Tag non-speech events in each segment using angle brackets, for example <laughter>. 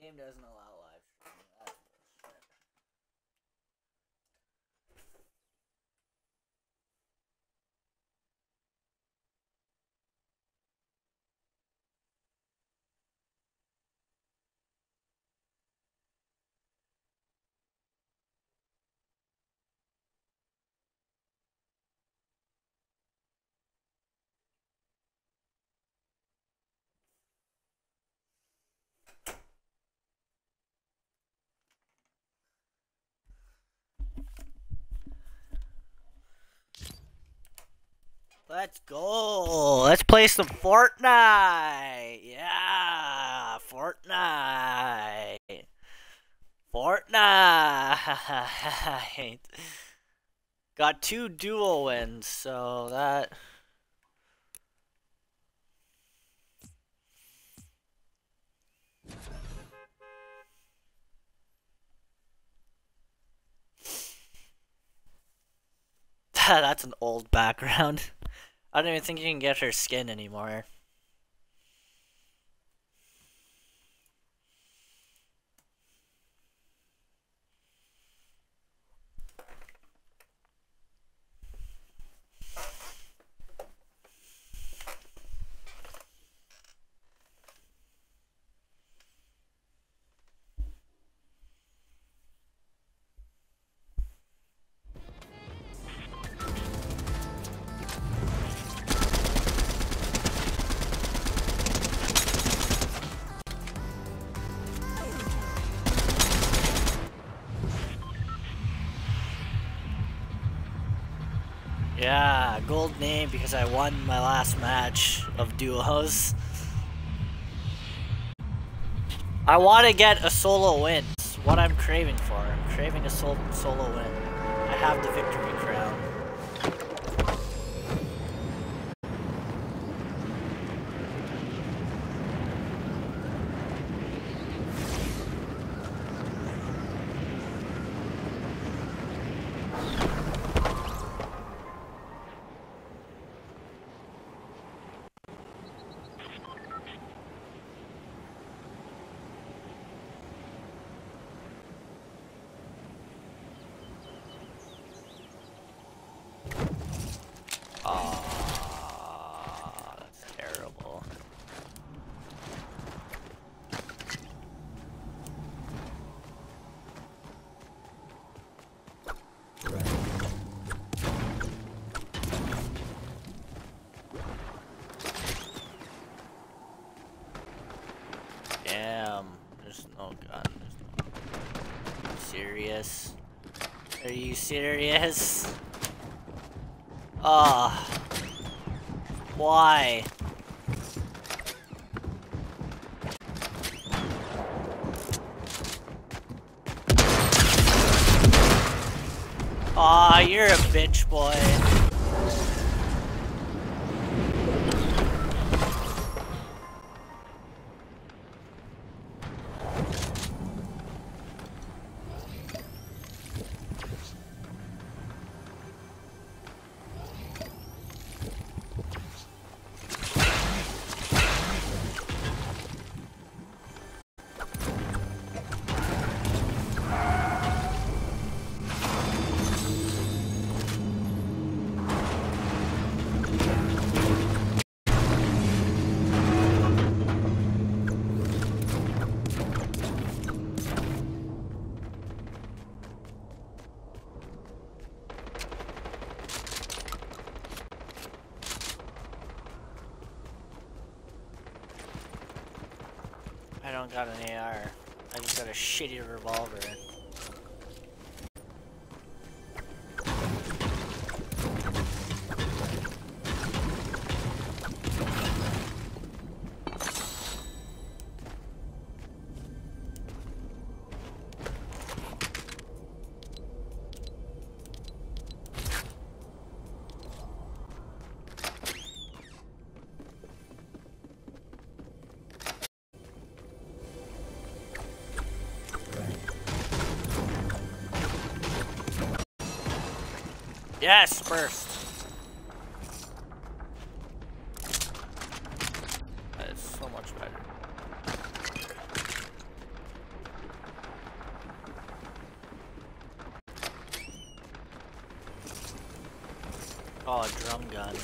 game doesn't allow Let's go. Let's play some Fortnite. Yeah, Fortnite. Fortnite. <laughs> Got two dual wins, so that. <laughs> That's an old background. I don't even think you can get her skin anymore. Gold name because I won my last match of duos. I want to get a solo win. It's what I'm craving for. I'm craving a sol solo win. I have the victory crown. Ah, that's terrible. Damn, there's no gun. There's no... Serious? Are you serious? Ah. Why? Aw, you're a bitch boy. Shitty revolver. Yes, burst. That is so much better. Oh, a drum gun.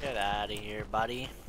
Get out of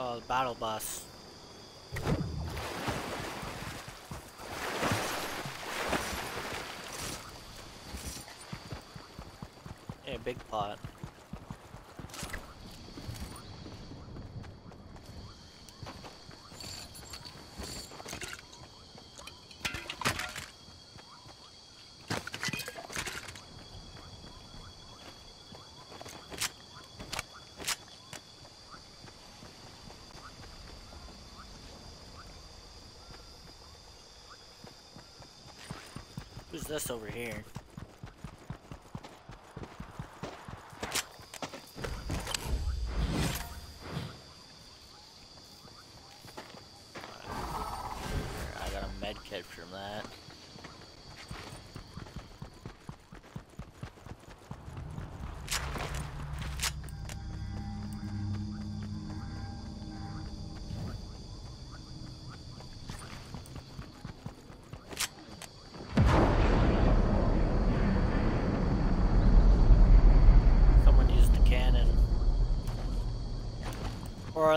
Uh battle bus. Yeah, big pot. Who's this over here? I got a med kit from that.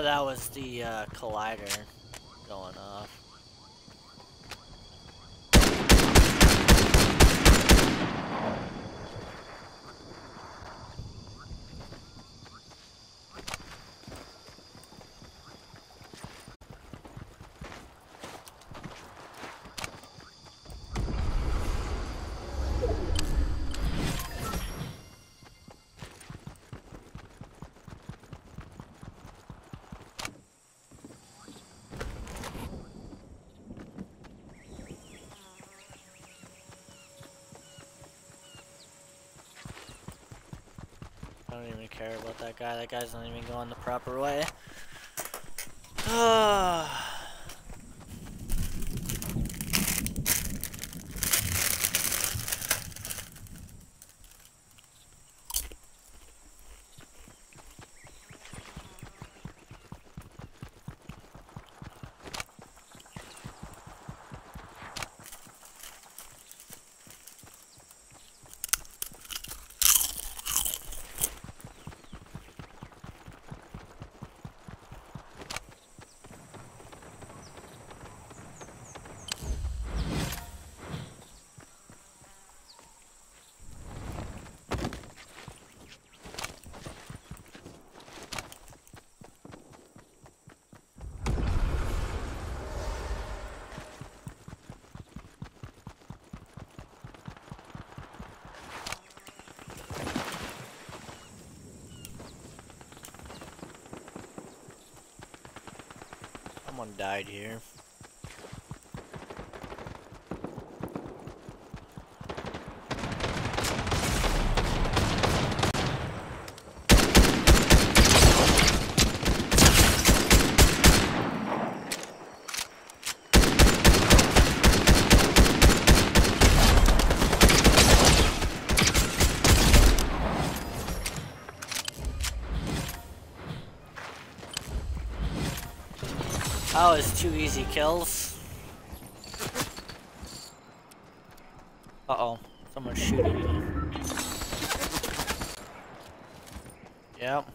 That was the uh, collider going off. I don't even care about that guy. That guy's not even going the proper way. <sighs> Ah. Someone died here. Was two easy kills. Uh-oh. Someone's shooting me. Yep.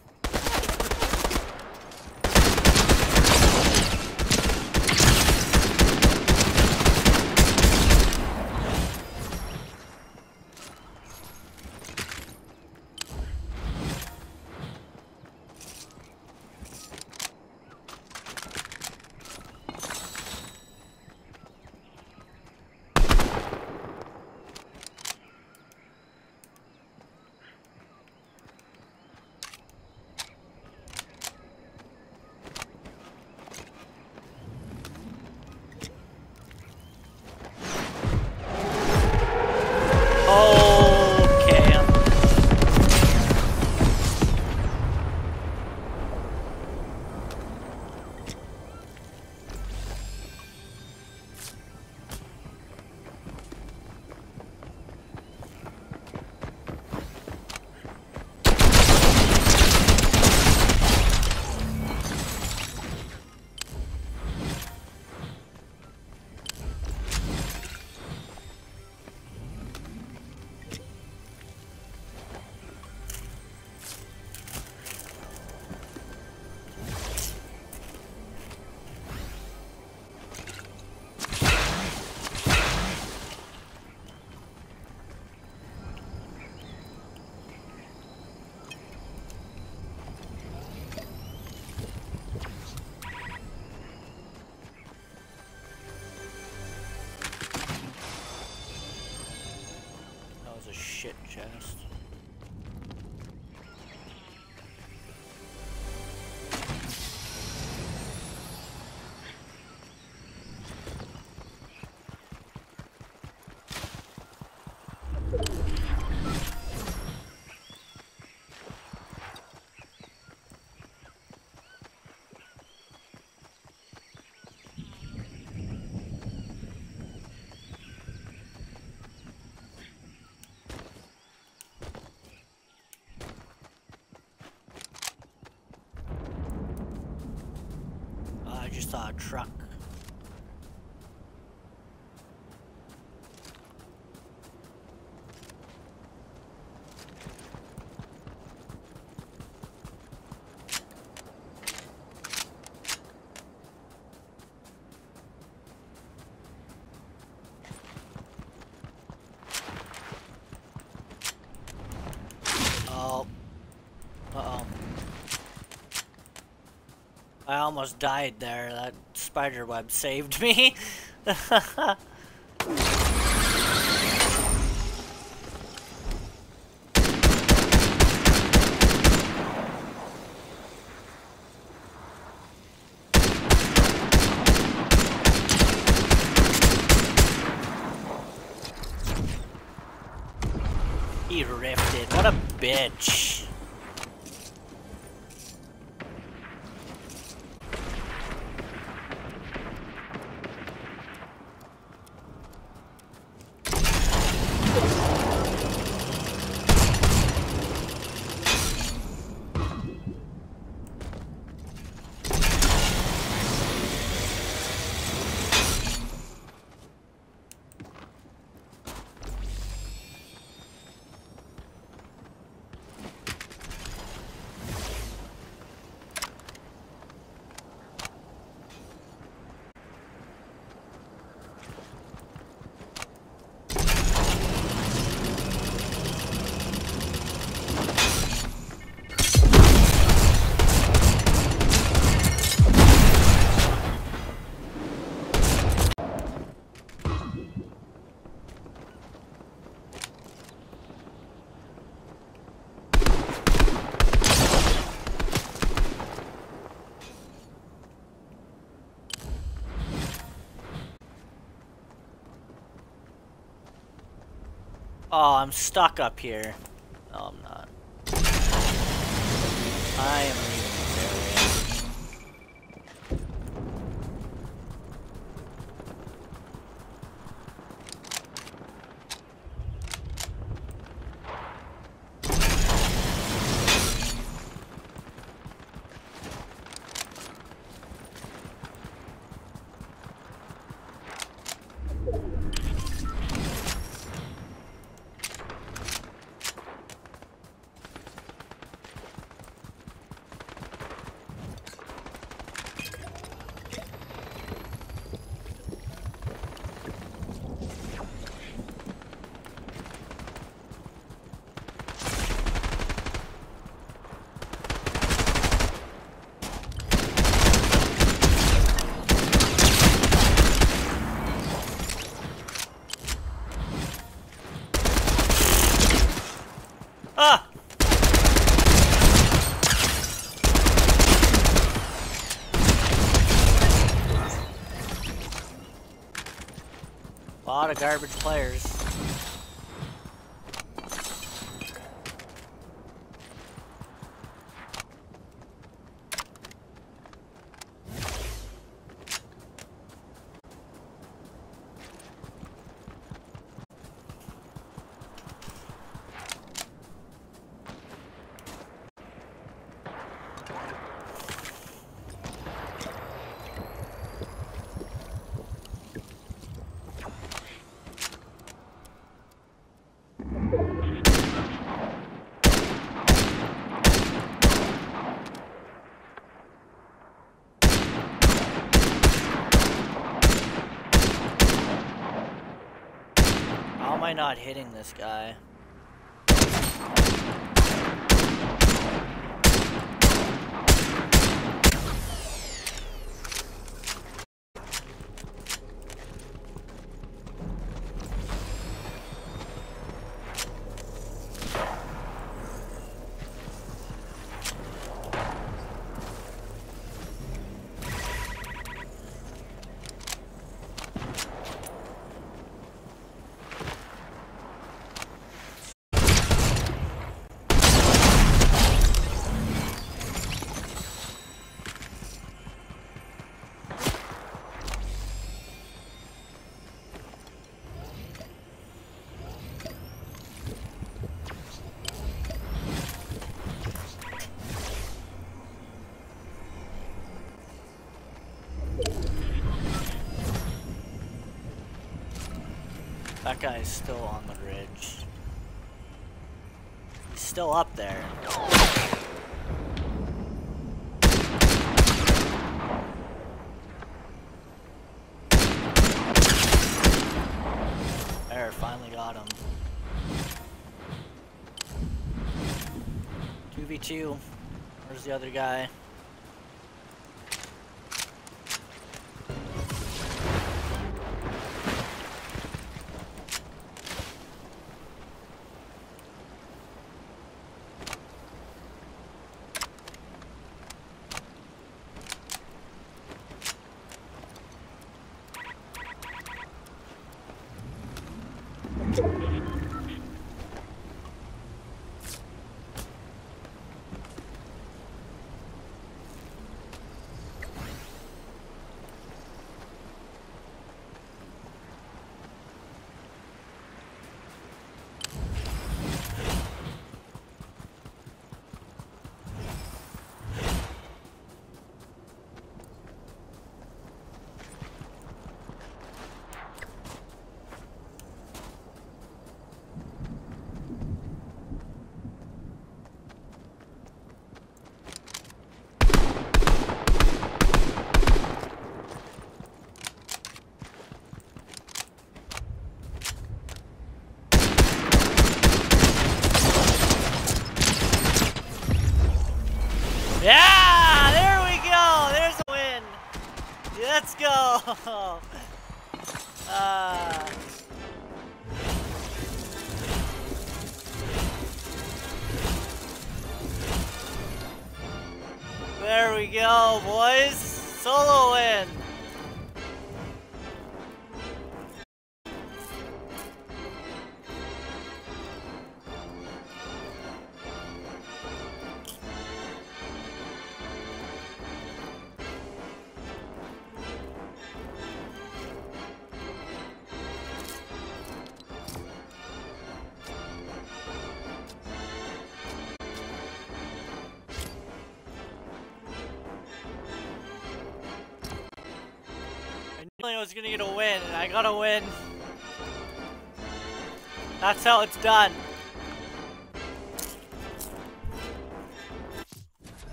I just saw a truck. Oh. Uh-oh. I almost died there. That spider web saved me. <laughs> he ripped it. What a bitch. I'm stuck up here. No, I'm not. I am leaving this area. Ah! A lot of garbage players. Not hitting this guy? That guy's still on the ridge. He's still up there. There, finally got him. 2v2. Where's the other guy? I gotta win. That's how it's done.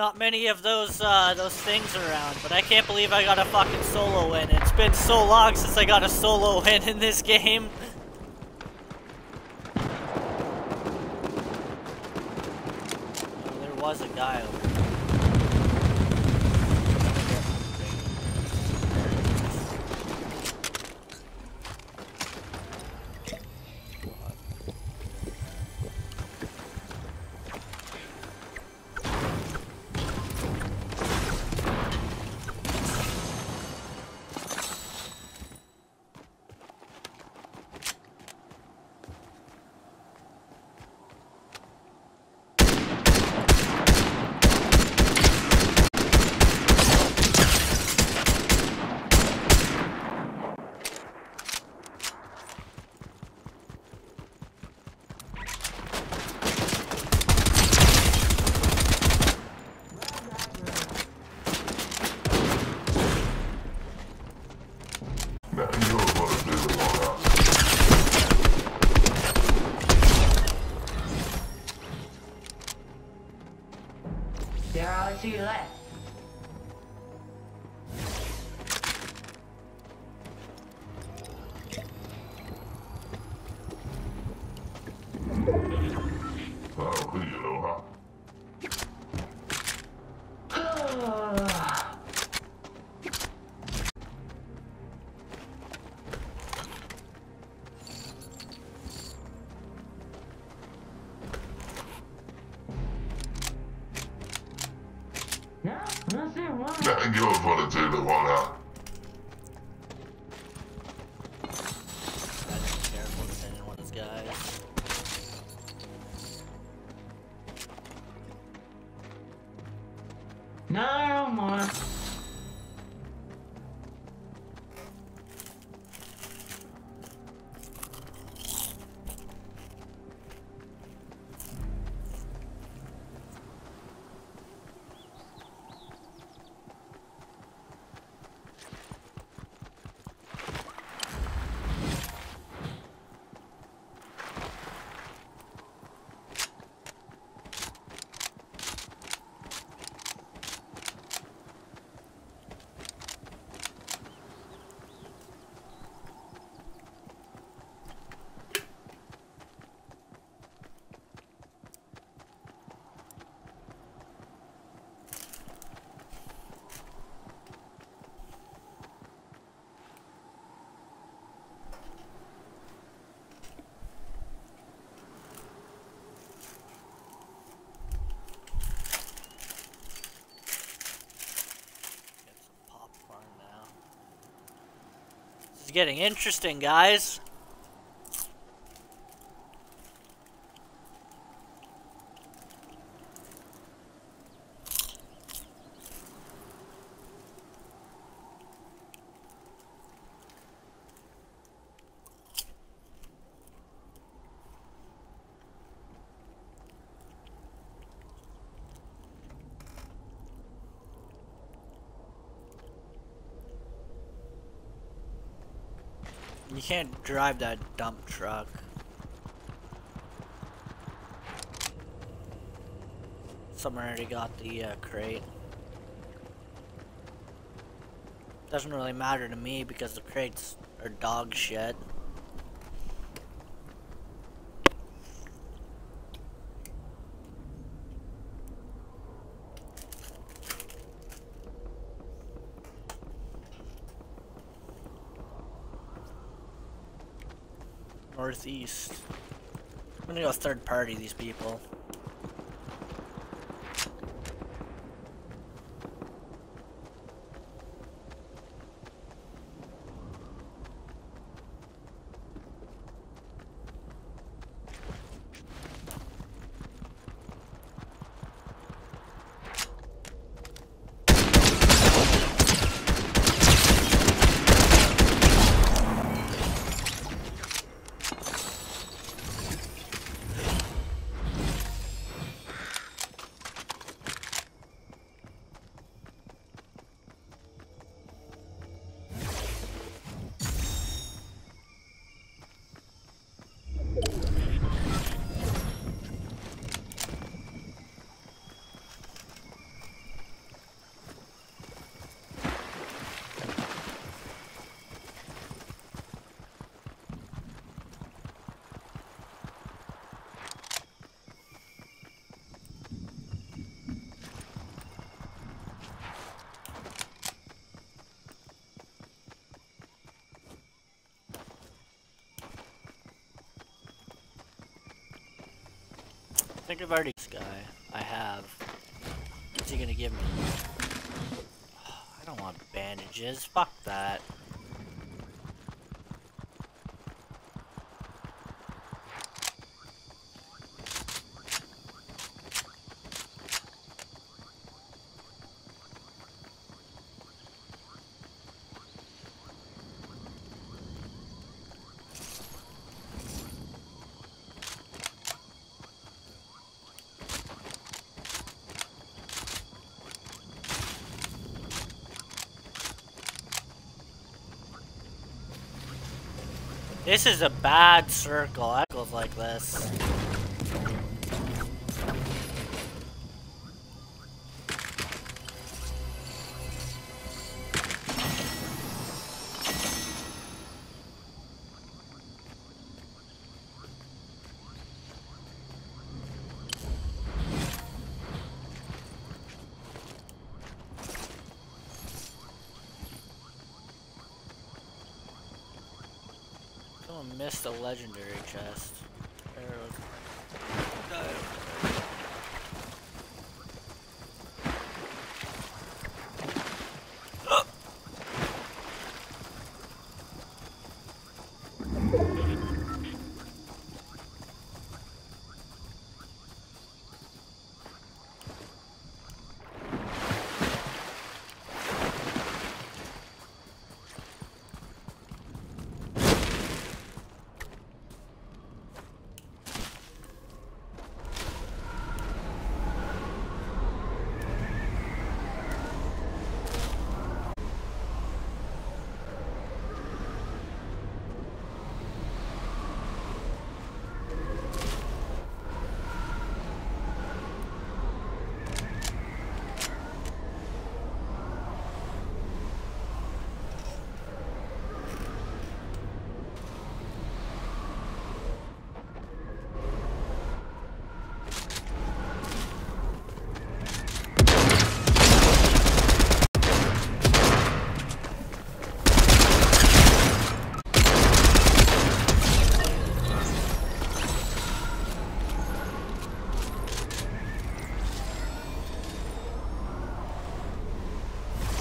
Not many of those uh, those things around, but I can't believe I got a fucking solo win. It's been so long since I got a solo <laughs> win in this game. there was a guy over see you later. Getting interesting, guys. Can't drive that dump truck. Someone already got the uh, crate. Doesn't really matter to me because the crates are dog shit. Northeast. I'm gonna go third party these people. This guy. I have. What's he gonna give me? <sighs> I don't want bandages. Fuck that. This is a bad circle. I goes like this. Chest. Arrows.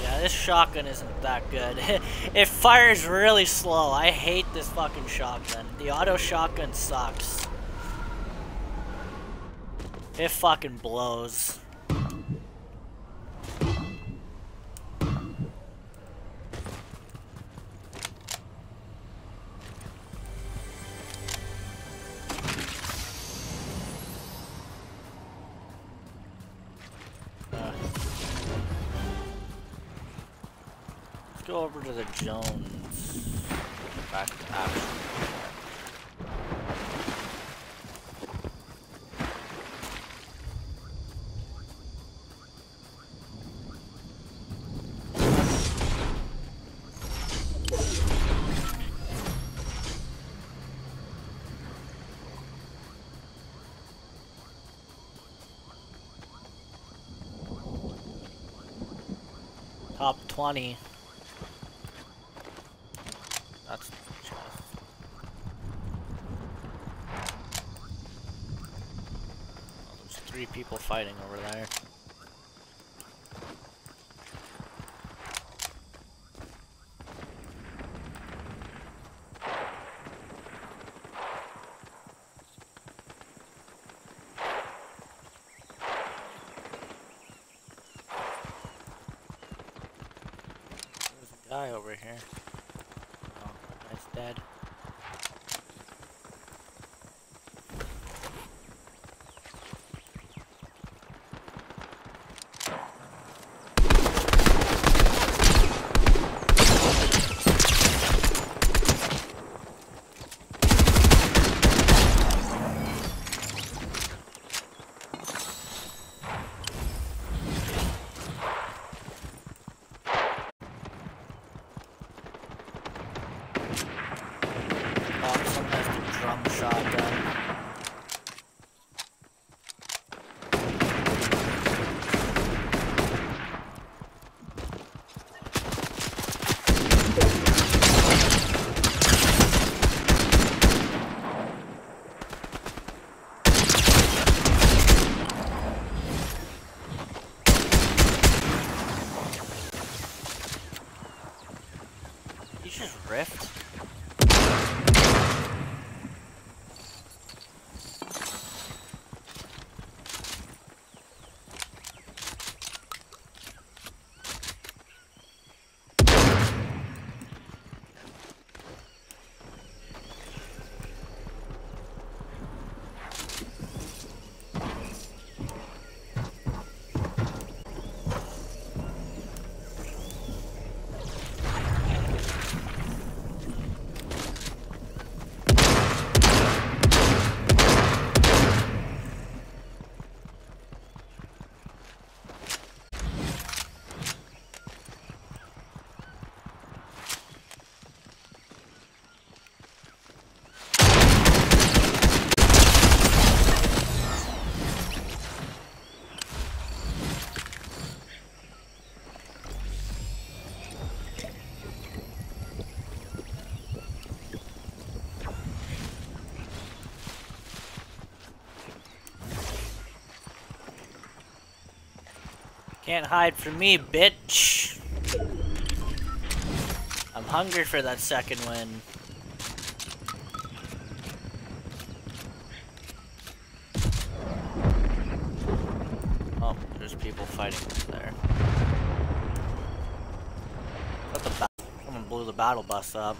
Yeah, this shotgun isn't that good. <laughs> it fires really slow. I hate this fucking shotgun. The auto shotgun sucks. It fucking blows. 20. That's the. There's three people fighting over there. There's a over here. Oh, that guy's dead. Can't hide from me, bitch. I'm hungry for that second win. Oh, there's people fighting there. What the Someone blew the battle bus up.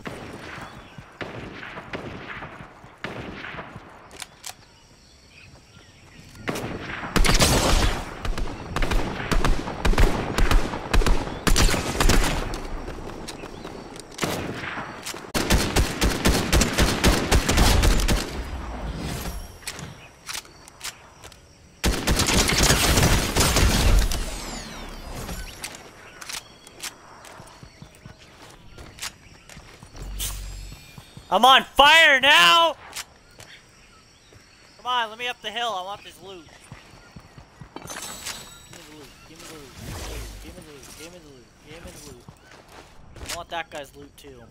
I'm on fire now! Come on, let me up the hill. I want this loot. Give me the loot. Give me the loot. Give me the loot. Give me the loot. Give me the loot. I want that guy's loot too.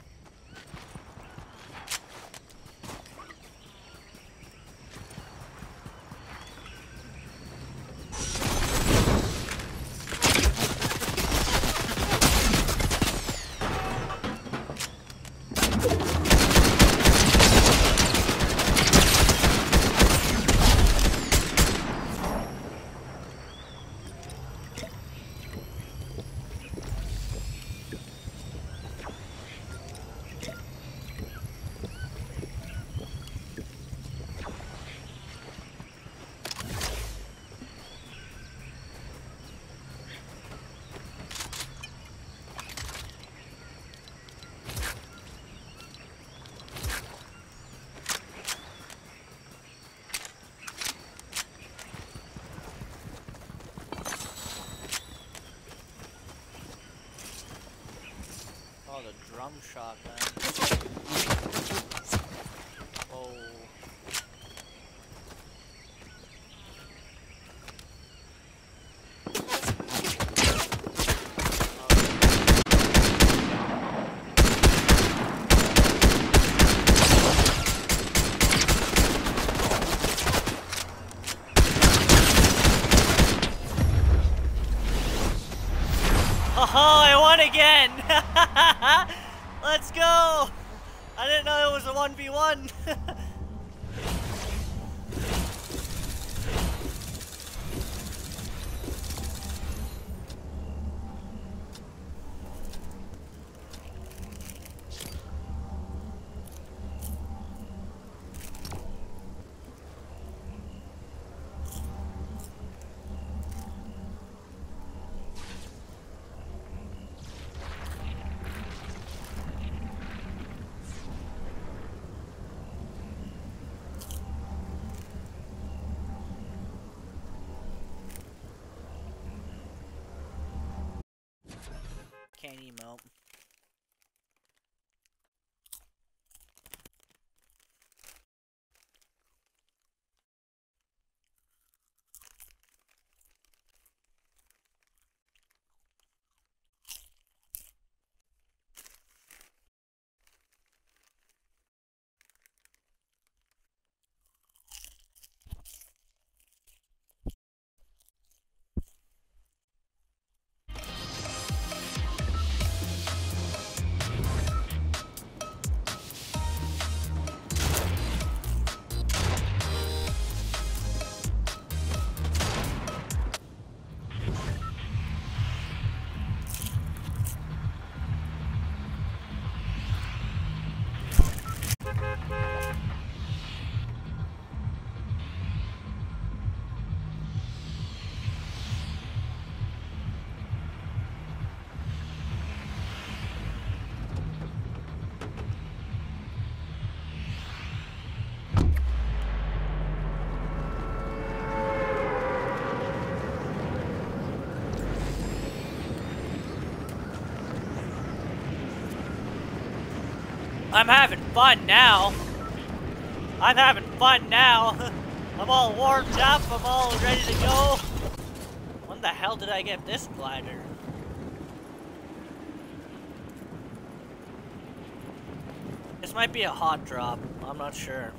Can't emote. I'm having fun now. I'm having fun now. <laughs> I'm all warmed up. I'm all ready to go. When the hell did I get this glider? This might be a hot drop. I'm not sure.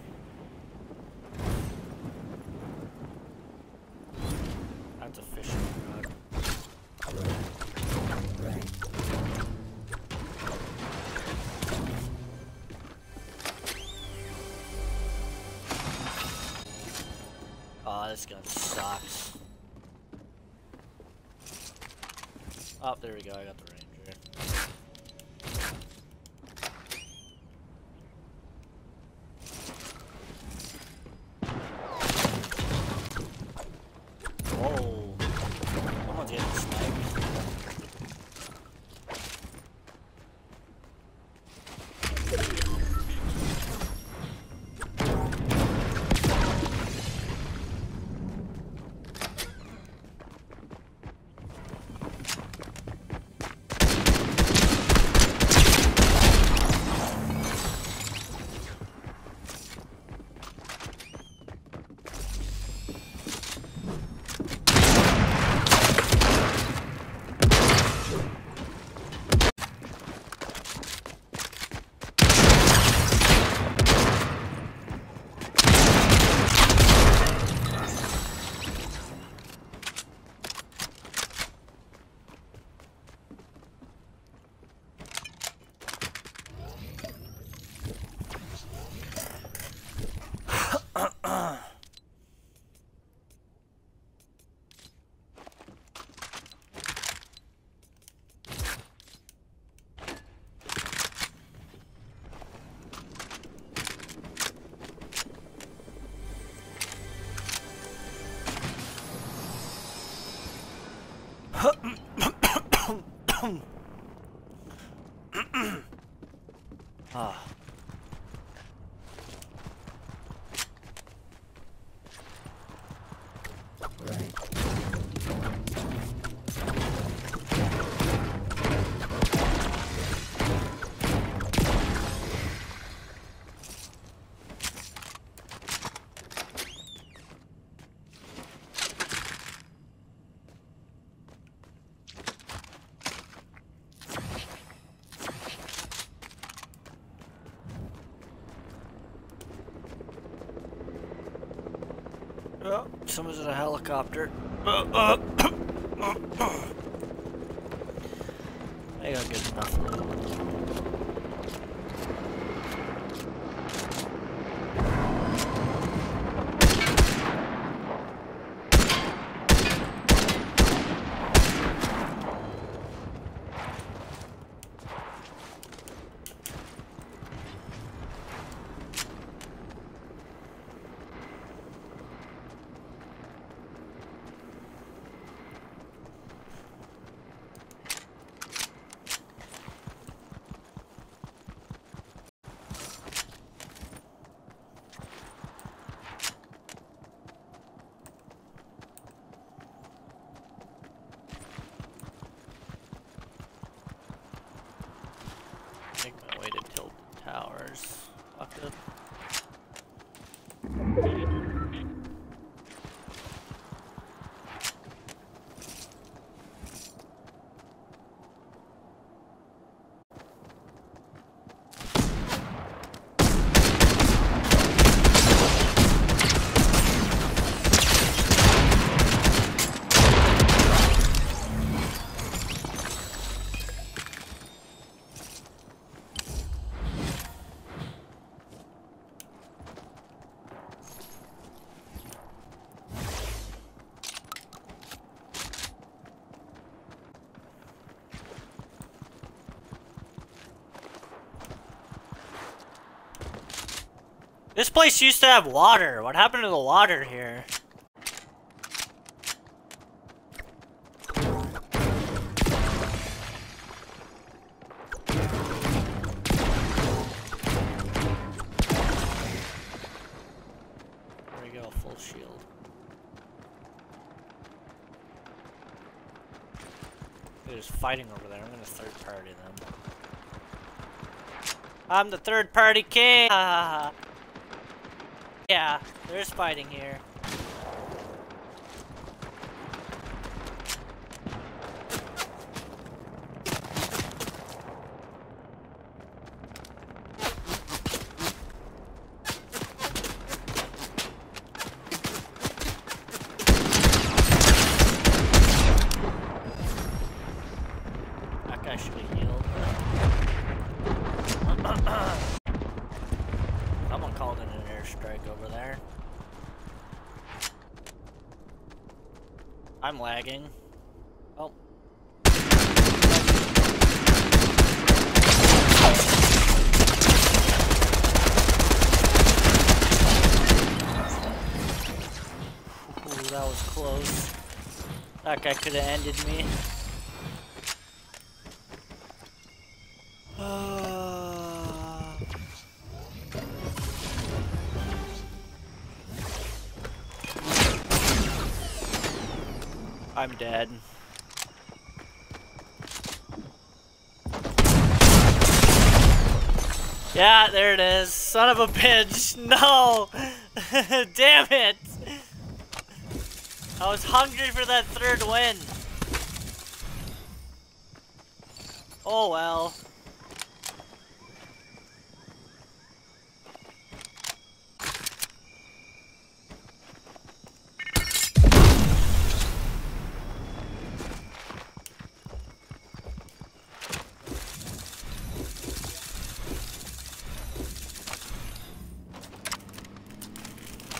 Someone's in a helicopter. <coughs> I got good enough loot. Make my way to Tilted Towers. Fuck it. This place used to have water. What happened to the water here? There we go, full shield. They're just fighting over there. I'm gonna third party them. I'm the third party king! <laughs> Ha ha ha. Yeah, there's fighting here. That guy should have healed. Someone called in an airstrike over there. I'm lagging. Oh. Ooh, that was close. That guy could have me. Uh. I'm dead. Yeah, there it is. Son of a bitch. <laughs> No! <laughs> Damn it! I was hungry for that third win. Oh well.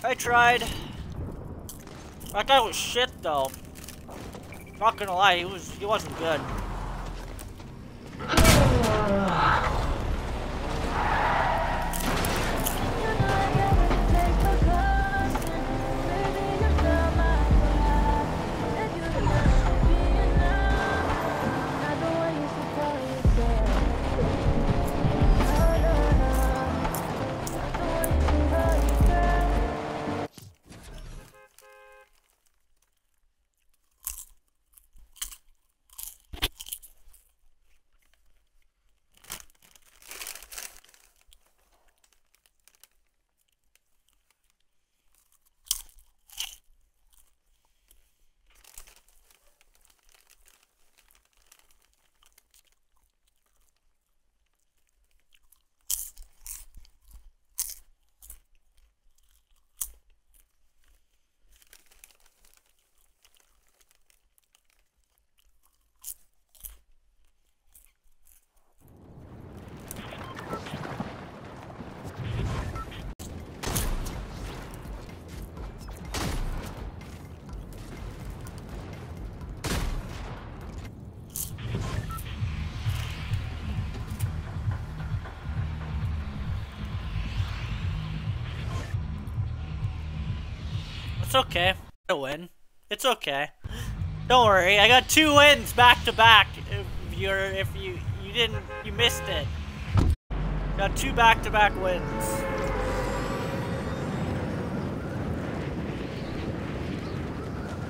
I tried. That guy was shit though. Not gonna lie, he was he wasn't good. It's okay. A win. It's okay. Don't worry. I got two wins back to back. If you're if you you didn't you missed it. Got two back to back wins.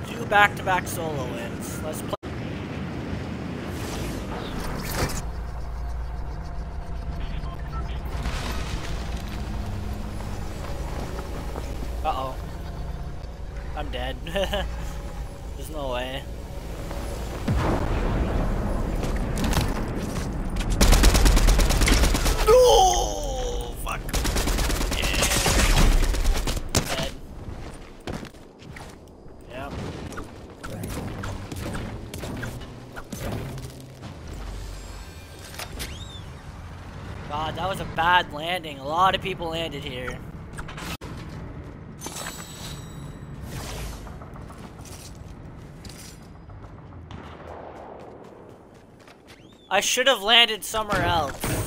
Two back to back solo wins. Let's play. Uh oh. I'm dead. There's no way. No! Fuck. Yeah. Dead. Yep. God, that was a bad landing. A lot of people landed here. I should have landed somewhere else.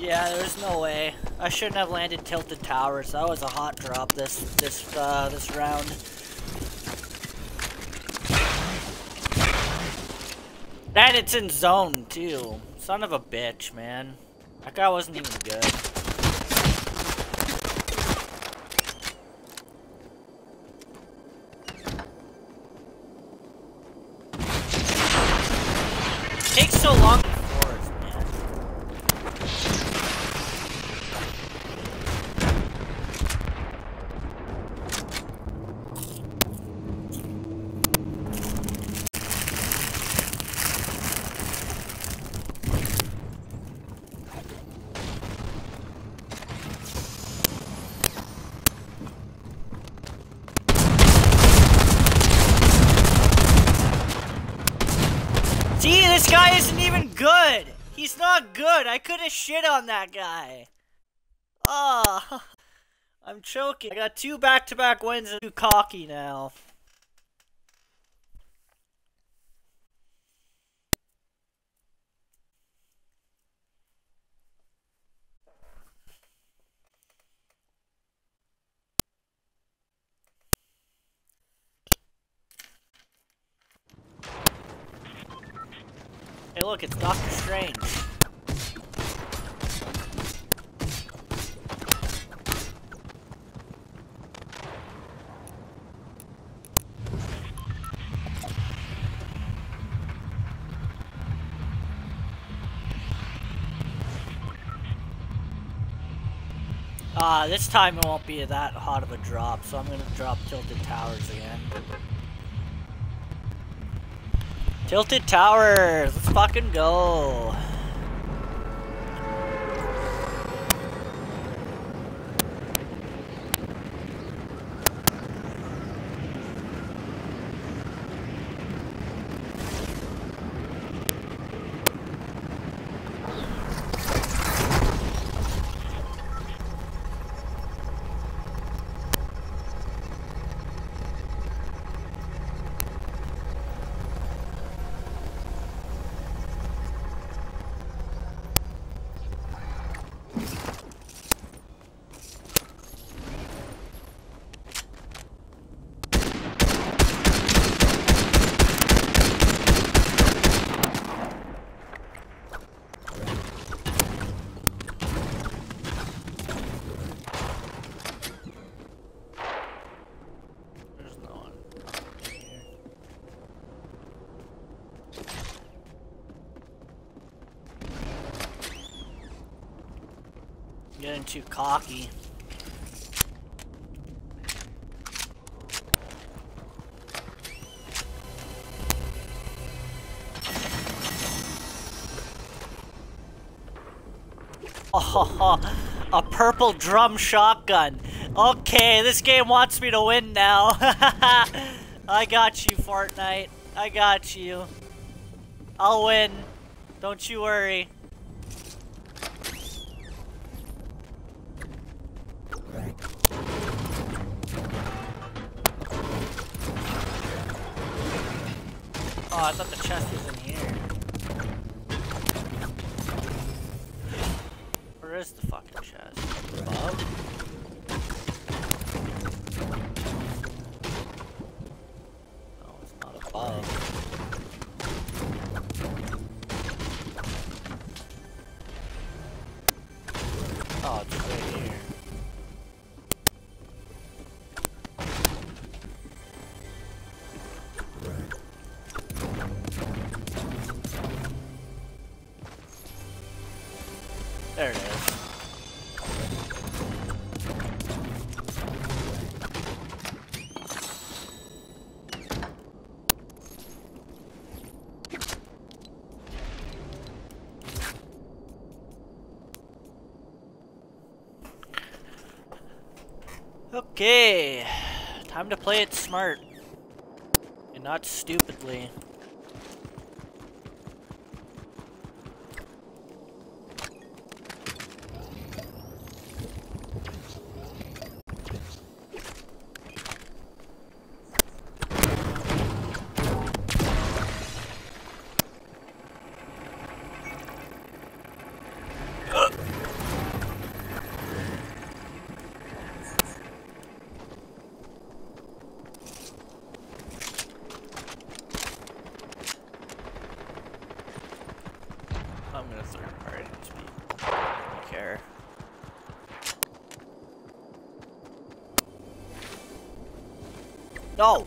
Yeah, there's no way. I shouldn't have landed tilted towers. That was a hot drop this this uh, this round. And it's in zone too. Son of a bitch, man. That guy wasn't even good. takes so long to force, man. This guy isn't even good! He's not good! I could have shit on that guy! Oh, <laughs> I'm choking. I got two back-to-back -back wins and too cocky now. Hey look, it's Doctor Strange. Uh, this time it won't be that hot of a drop, so I'm gonna drop Tilted Towers again. Tilted Towers! Let's fucking go! Getting too cocky. Oh, <laughs> a purple drum shotgun. Okay, this game wants me to win now. <laughs> I got you, Fortnite. I got you. I'll win. Don't you worry. Time to play it smart and not stupidly. I'm gonna third party these people. I don't care. No!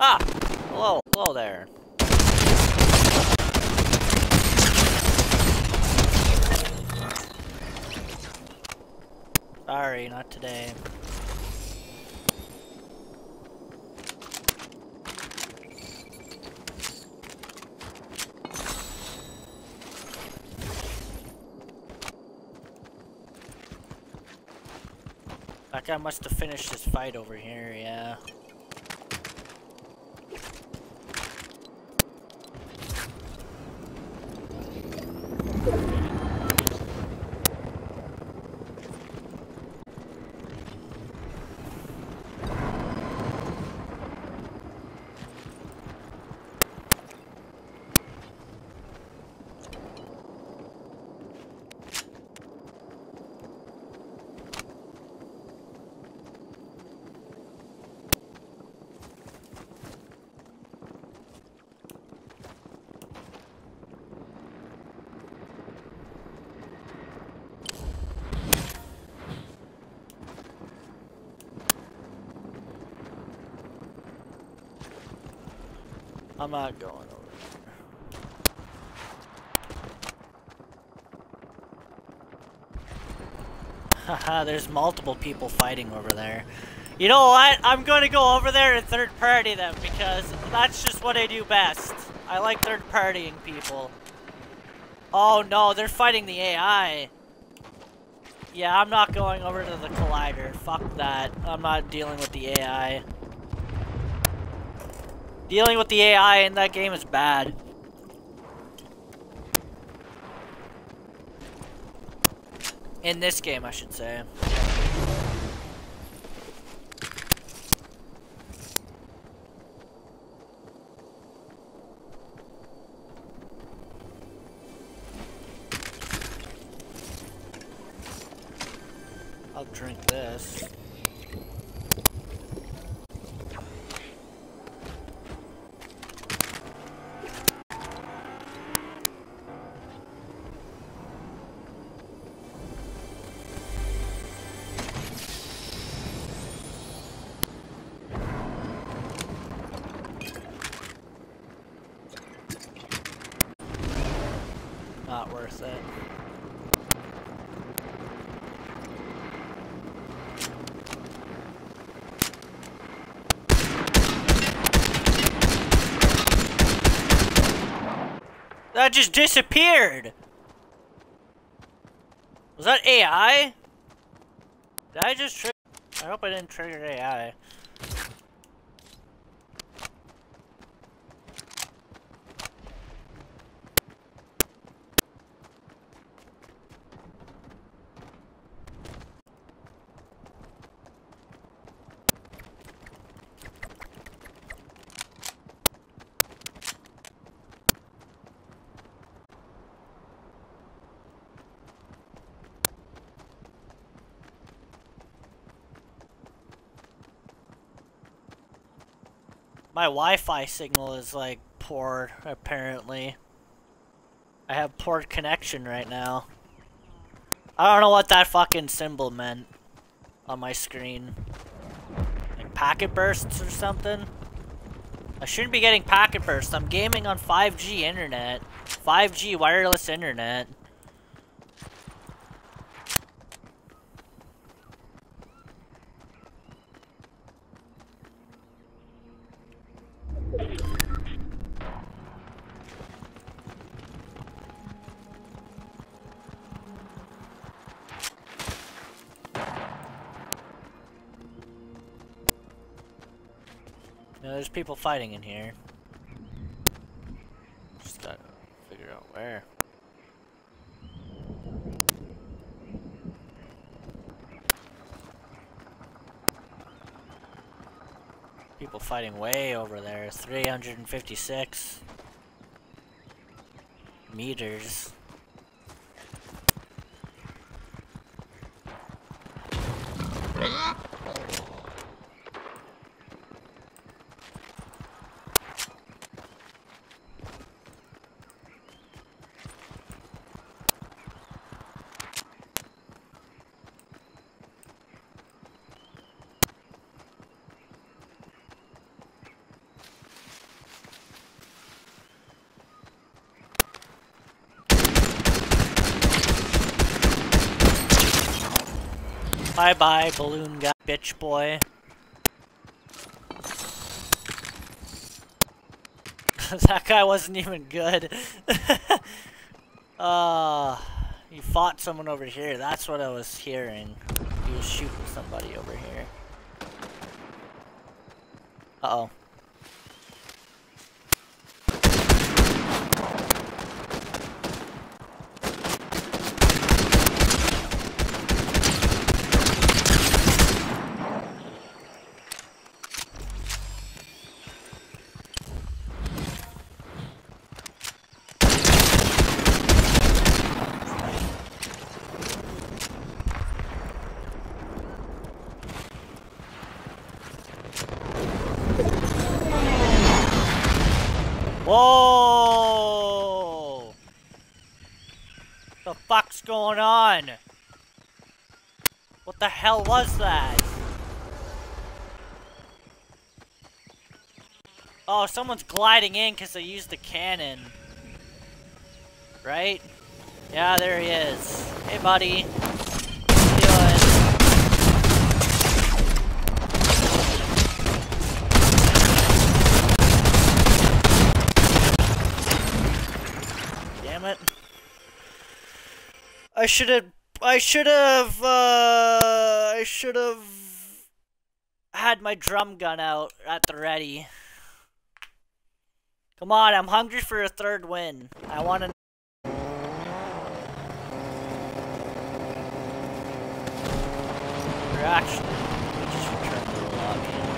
Ah! Hello, hello there. Sorry, not today. That guy must have finished his fight over here, yeah. I'm not going over there. Haha, there's multiple people fighting over there. You know what? I'm going to go over there and third party them because that's just what I do best. I like third partying people. Oh no, they're fighting the AI. Yeah, I'm not going over to the collider. Fuck that. I'm not dealing with the AI. Dealing with the AI in that game is bad. In this game, I should say. That just disappeared! Was that AI? Did I just? I hope I didn't trigger AI. My Wi-Fi signal is like poor, apparently. I have poor connection right now. I don't know what that fucking symbol meant on my screen. Like packet bursts or something? I shouldn't be getting packet bursts. I'm gaming on 5G internet. 5G wireless internet. People fighting in here. Just gotta figure out where. People fighting way over there. 356 meters. Bye bye, balloon guy, bitch boy. <laughs> that guy wasn't even good. <laughs> uh, he fought someone over here. That's what I was hearing. He was shooting somebody over here. Uh-oh. Whoa! The fuck's going on? What the hell was that? Oh, someone's gliding in because they used the cannon. Right? Yeah, there he is. Hey, buddy. Damn it. I should have I should have uh I should have had my drum gun out at the ready. Come on, I'm hungry for a third win. I want to actually we just returned to the lobby.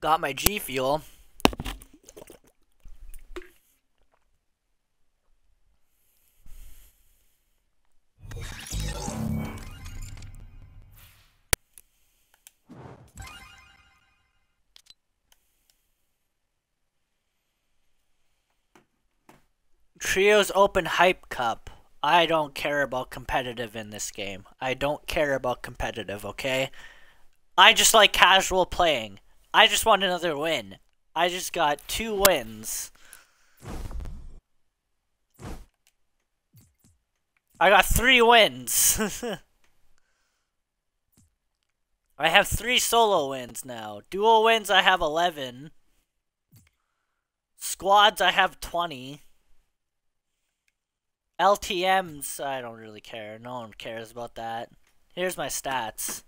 Got my G Fuel. Trios Open Hype Cup. I don't care about competitive in this game. I don't care about competitive, okay? I just like casual playing. I just want another win. I just got two wins. I got three wins. <laughs> I have three solo wins now. Dual wins, I have 11. Squads, I have 20. LTMs, I don't really care. No one cares about that. Here's my stats.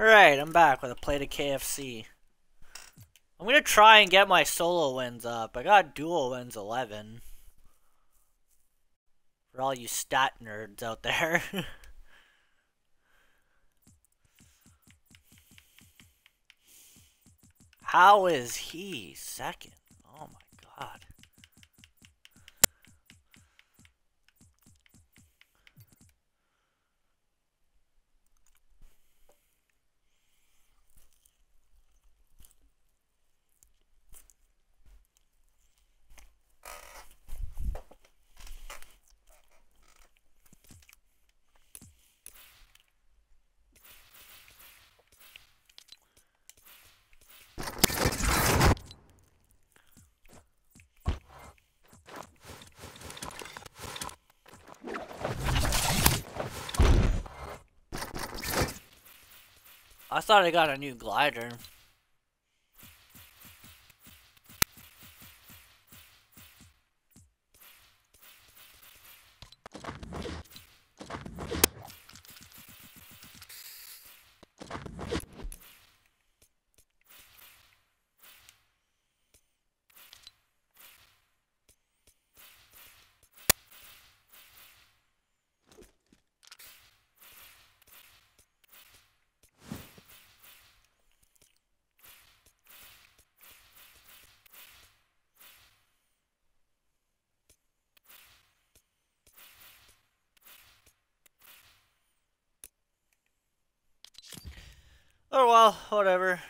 Alright, I'm back with a plate of KFC. I'm gonna try and get my solo wins up. I got dual wins 11. For all you stat nerds out there. <laughs> How is he second? Oh my god. I thought I got a new glider. Well, whatever.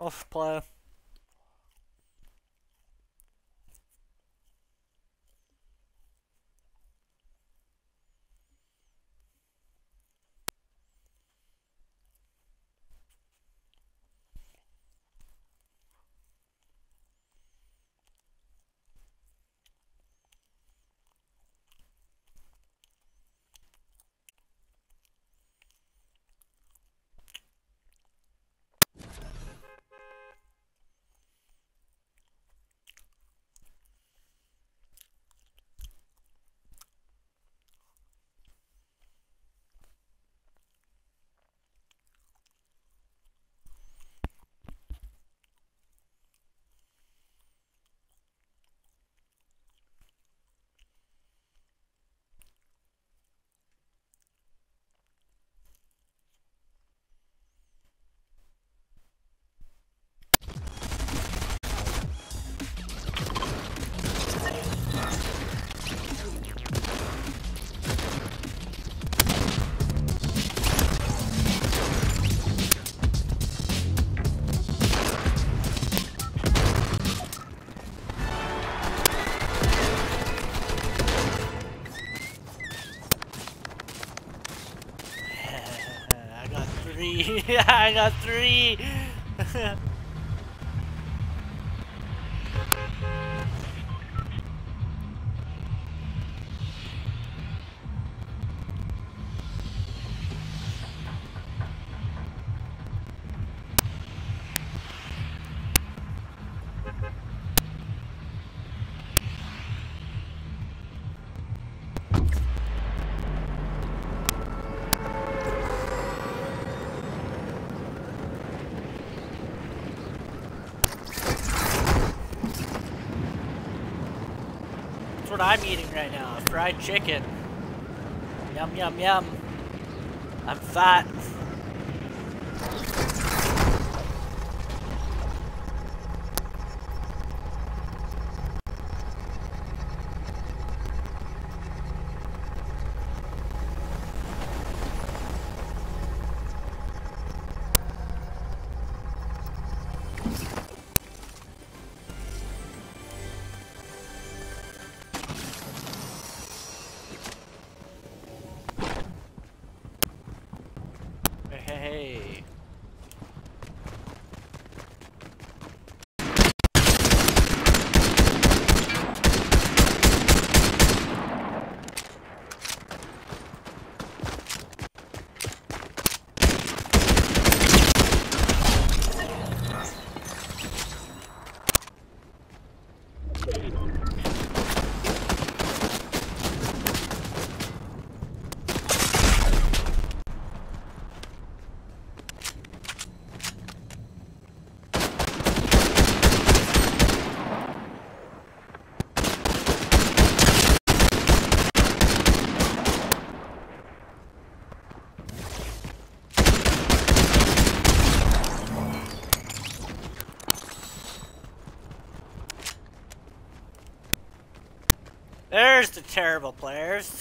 Off play. I got three. Fried chicken. Yum, yum, yum. I'm fat. terrible players.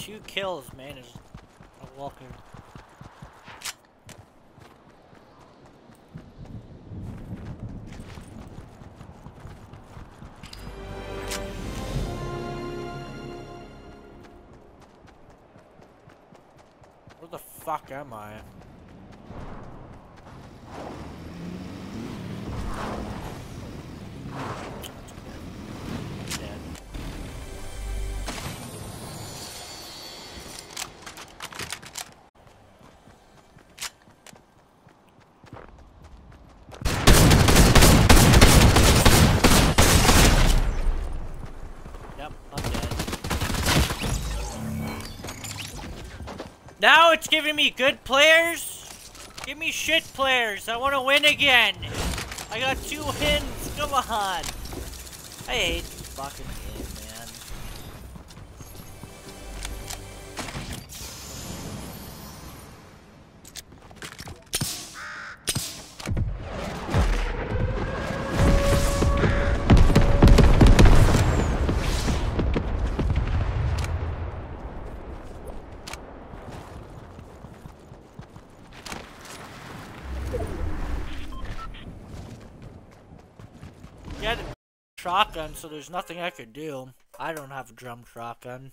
two kills, man, is a walker. Where the fuck am I? Giving me good players? Give me shit players. I want to win again. I got two wins. Come on. I hate fucking shotgun, so there's nothing I could do. I don't have a drum shotgun.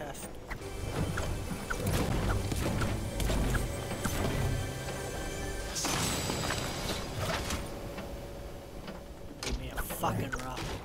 Chest. Give me a fucking rock.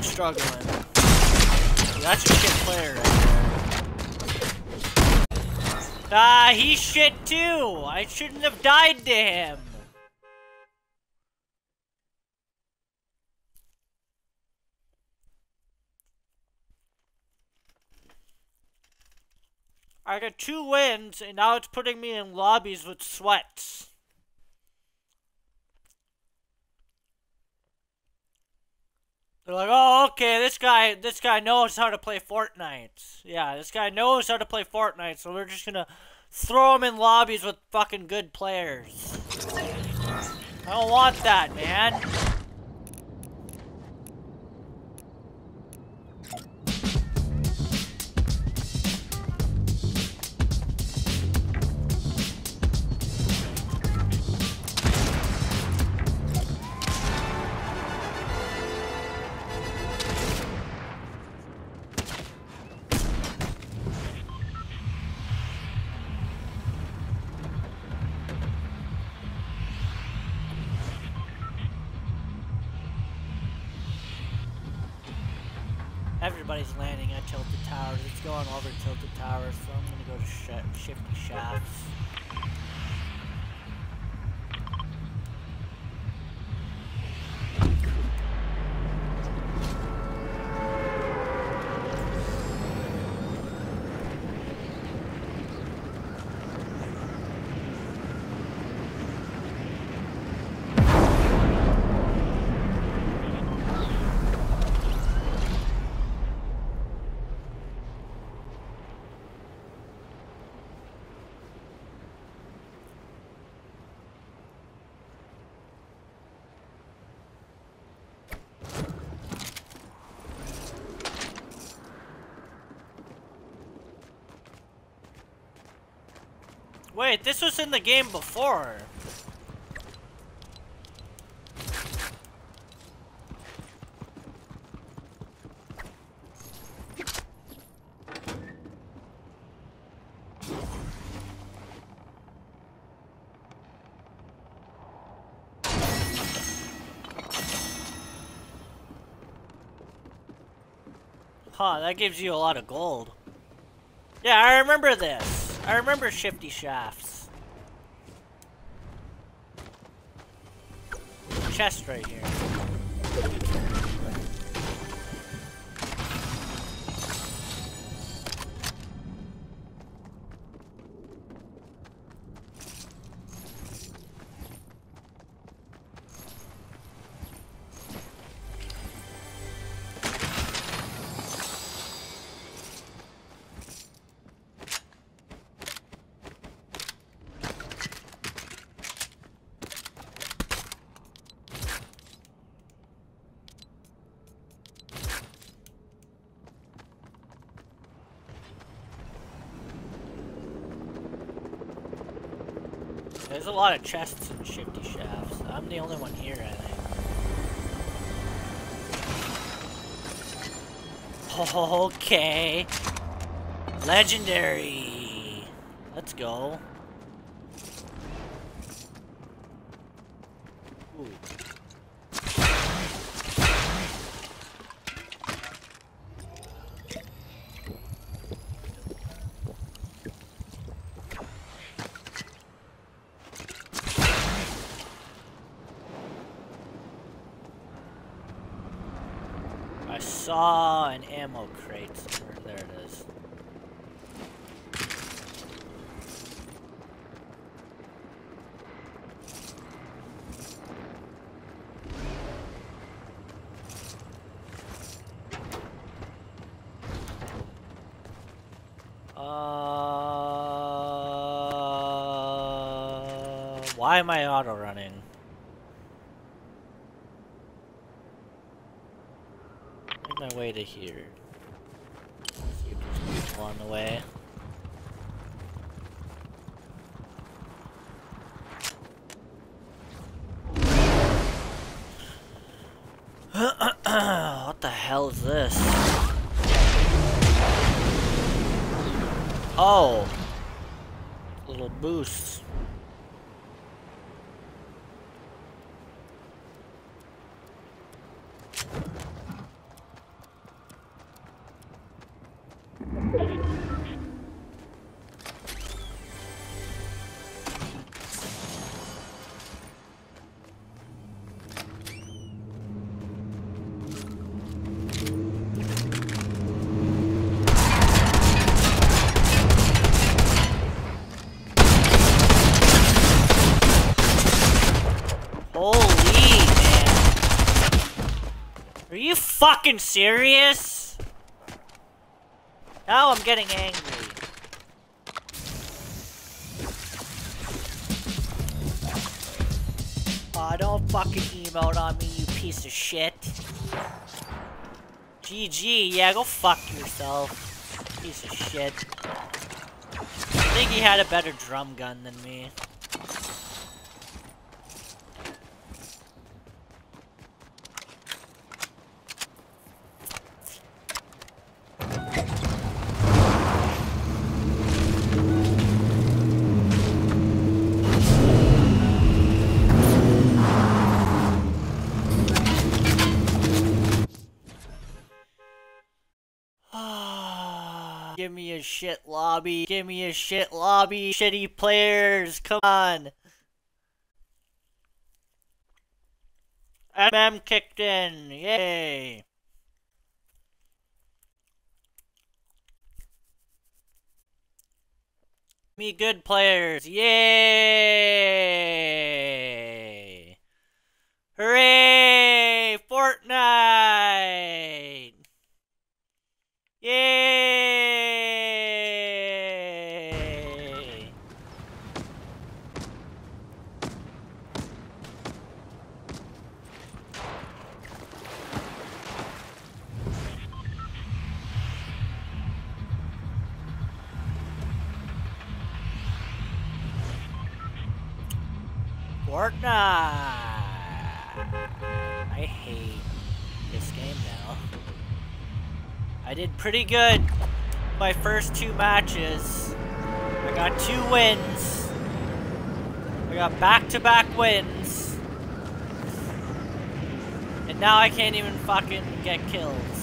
I'm struggling. That's a shit player right there. Ah, he's shit too! I shouldn't have died to him! I got two wins, and now it's putting me in lobbies with sweats. They're like, oh, okay, this guy, this guy knows how to play Fortnite. Yeah, this guy knows how to play Fortnite, so we're just gonna throw him in lobbies with fucking good players. I don't want that, man. Wait, this was in the game before. Huh, that gives you a lot of gold. Yeah, I remember this. I remember shifty shafts. Chest right here. Lot of chests and shifty shafts. I'm the only one here, I think. Okay. Legendary. Let's go. Ooh. I saw an ammo crate somewhere. There it is. Uh, why am I auto running? My here. Fucking serious? Now I'm getting angry. Aw, don't fucking emote on me, you piece of shit. GG, yeah, go fuck yourself. Piece of shit. I think he had a better drum gun than me. Give me a shit lobby. Give me a shit lobby. Shitty players. Come on. MM kicked in. Yay. Me good players. Yay. Hooray! Fortnite! Yay! Fortnite! I hate this game now. I did pretty good my first two matches. I got two wins. I got back-to-back -back wins. And now I can't even fucking get kills.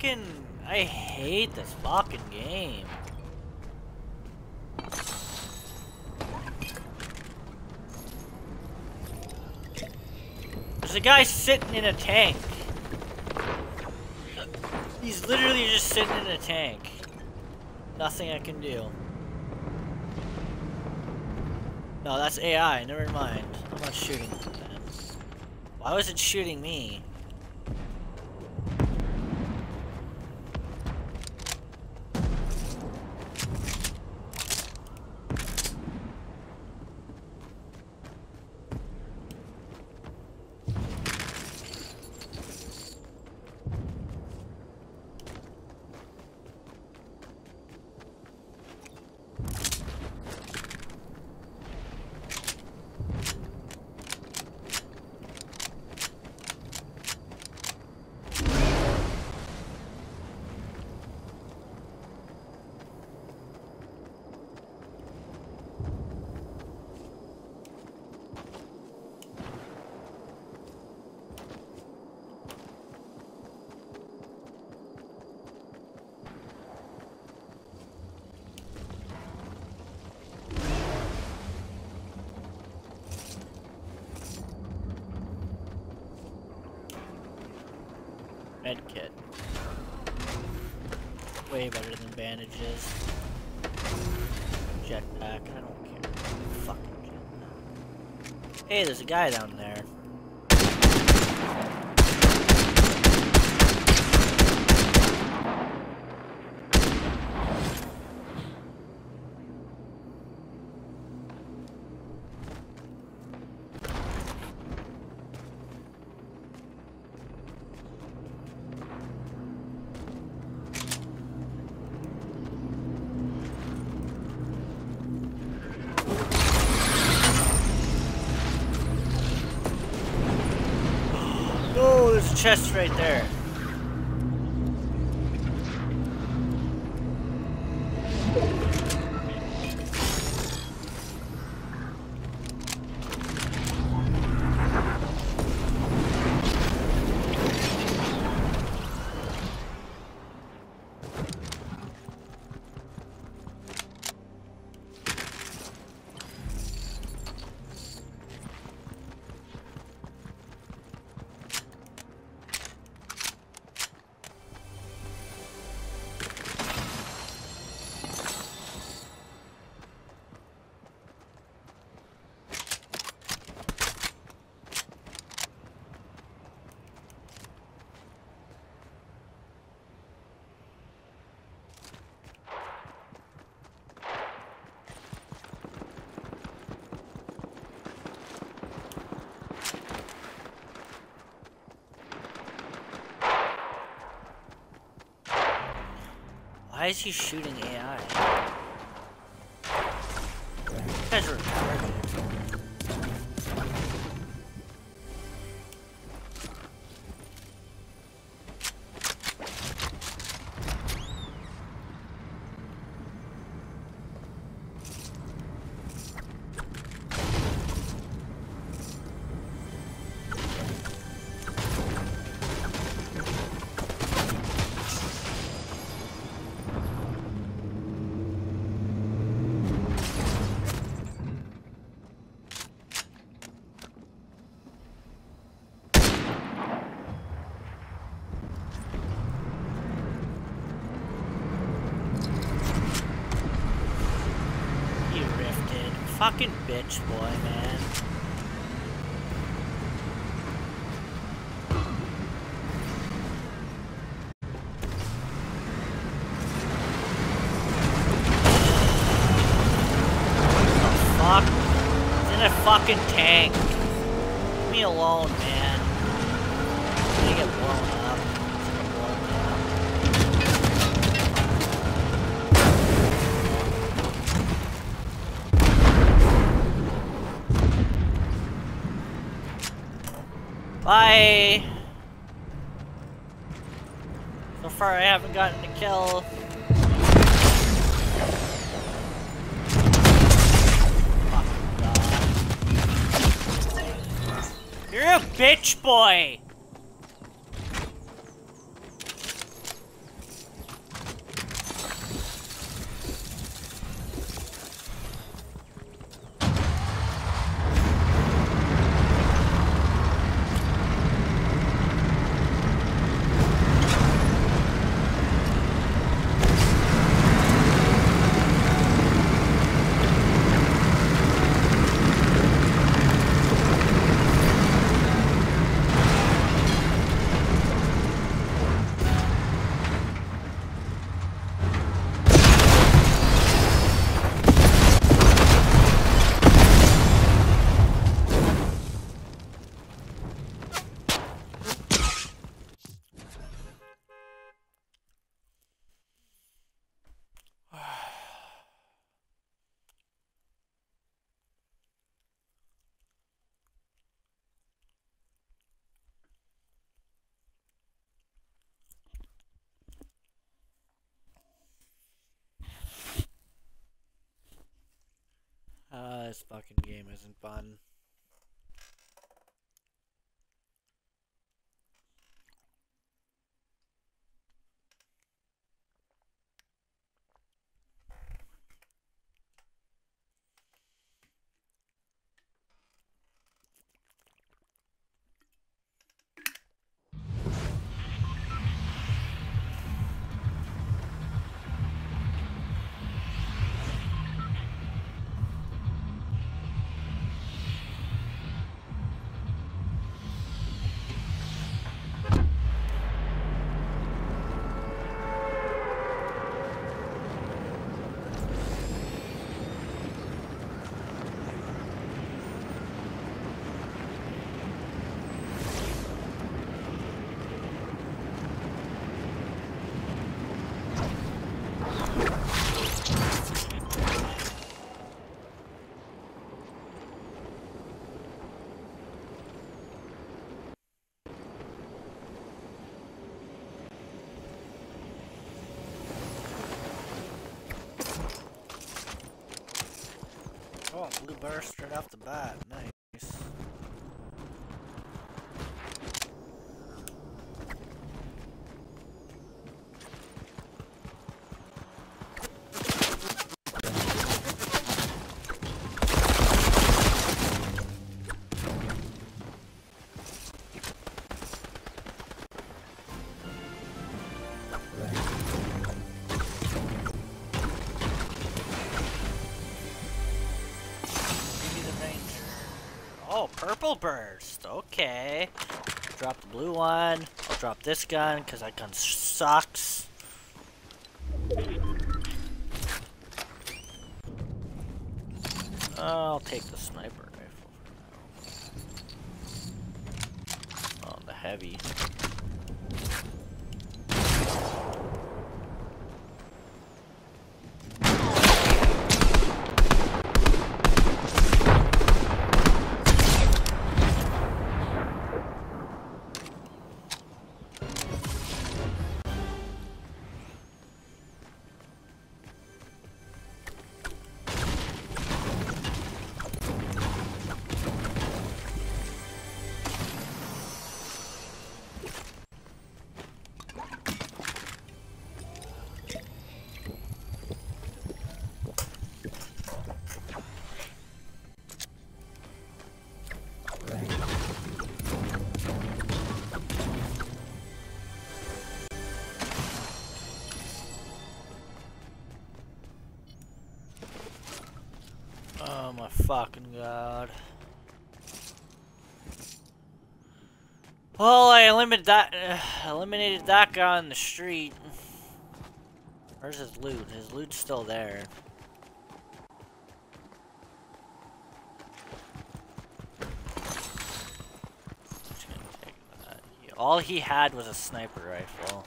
Fucking, I hate this fucking game. There's a guy sitting in a tank. He's literally just sitting in a tank. Nothing I can do. No, that's AI, never mind. I'm not shooting. Why was it shooting me? Med kit. Way better than bandages. Jetpack, I don't care. Fucking jetpack. Hey, there's a guy down there. Chest right there. Why is he shooting AI? You guys are Fucking boy, kill. Fucking God. You're a bitch boy! Uh, this fucking game isn't fun. Off the purple burst. Okay. Drop the blue one. I'll drop this gun because that gun sucks. Eliminated that, uh, <sighs> eliminated that guy on the street. Where's his loot? His loot's still there. All he had was a sniper rifle.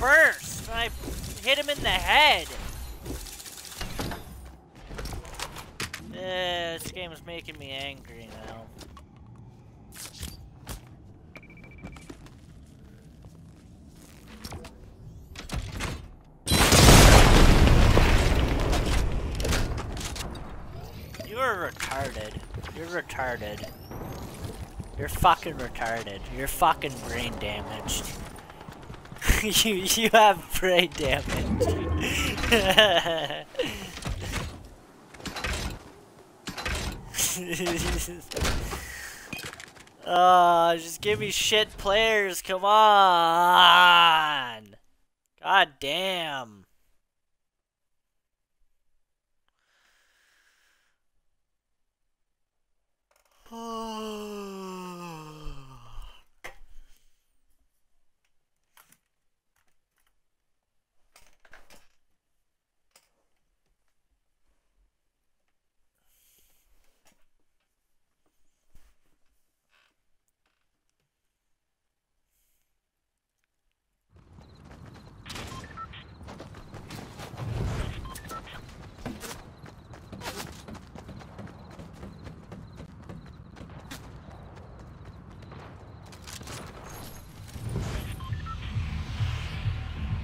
burst when I hit him in the head. Uh, this game is making me angry now. You're retarded. You're retarded. You're fucking retarded. You're fucking brain damaged. <laughs> you you have brain damage. oh, <laughs> just give me shit players, come on! God damn. Oh. <sighs> <sighs>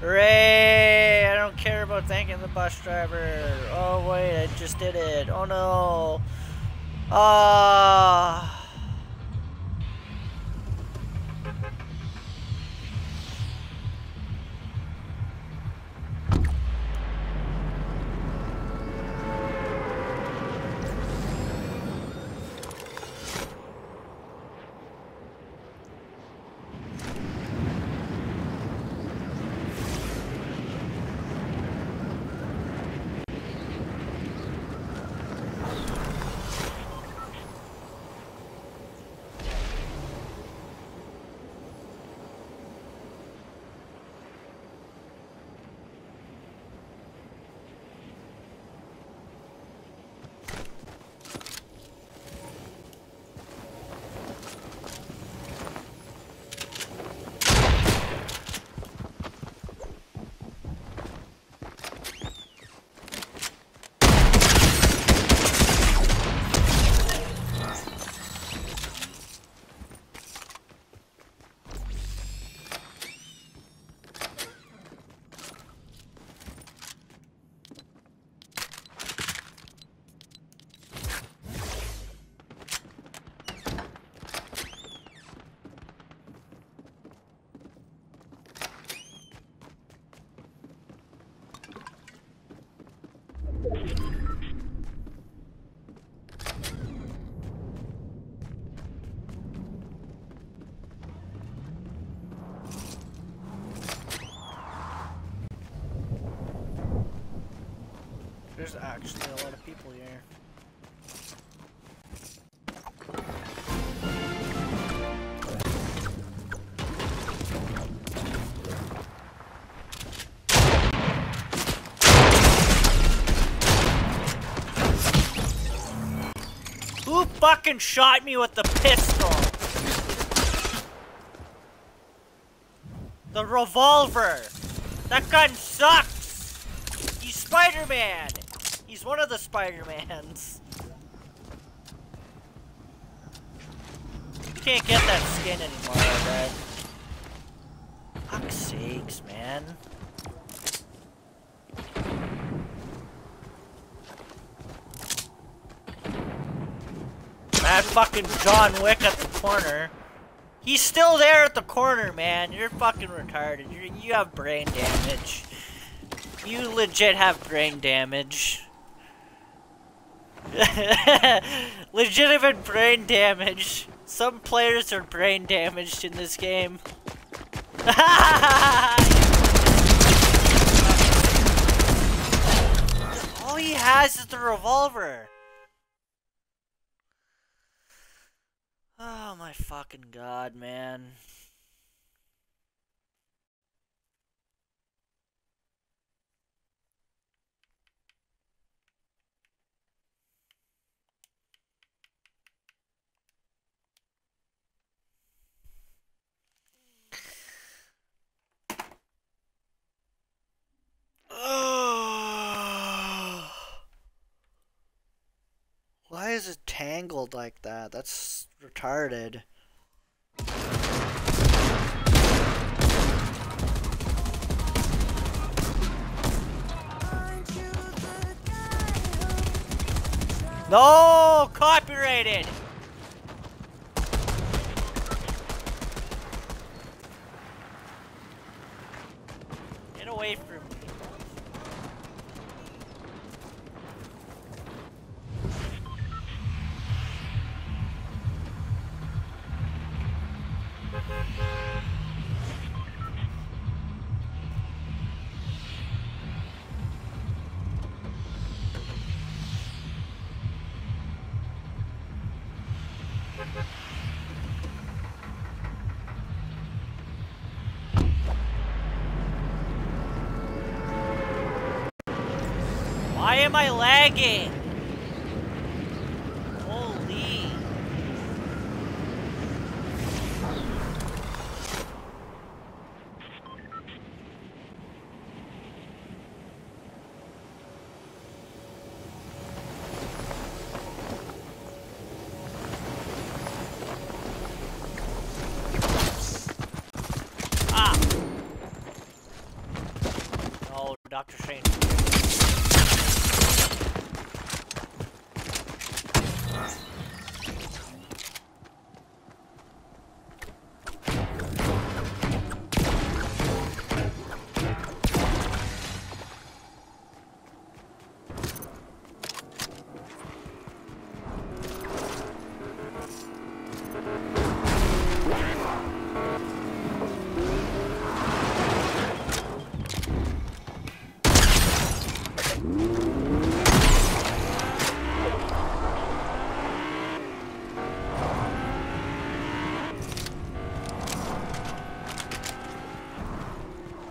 Hooray! I don't care about thanking the bus driver. Oh wait, I just did it. Oh no. Ah. Uh... Actually a lot of people here. Who fucking shot me with the pistol? The revolver! That gun sucks! He's Spider-Man! One of the Spider-Mans. can't get that skin anymore, I bet. Fuck's sakes, man. That fucking John Wick at the corner. He's still there at the corner, man. You're fucking retarded. you you have brain damage. You legit have brain damage. <laughs> Legitimate brain damage. Some players are brain damaged in this game. <laughs> All he has is the revolver. Oh my fucking god, man. <sighs> Why is it tangled like that? That's retarded. No! Copyrighted! Get away from I lagging? Holy. Ah! Oh, Dr. Shane.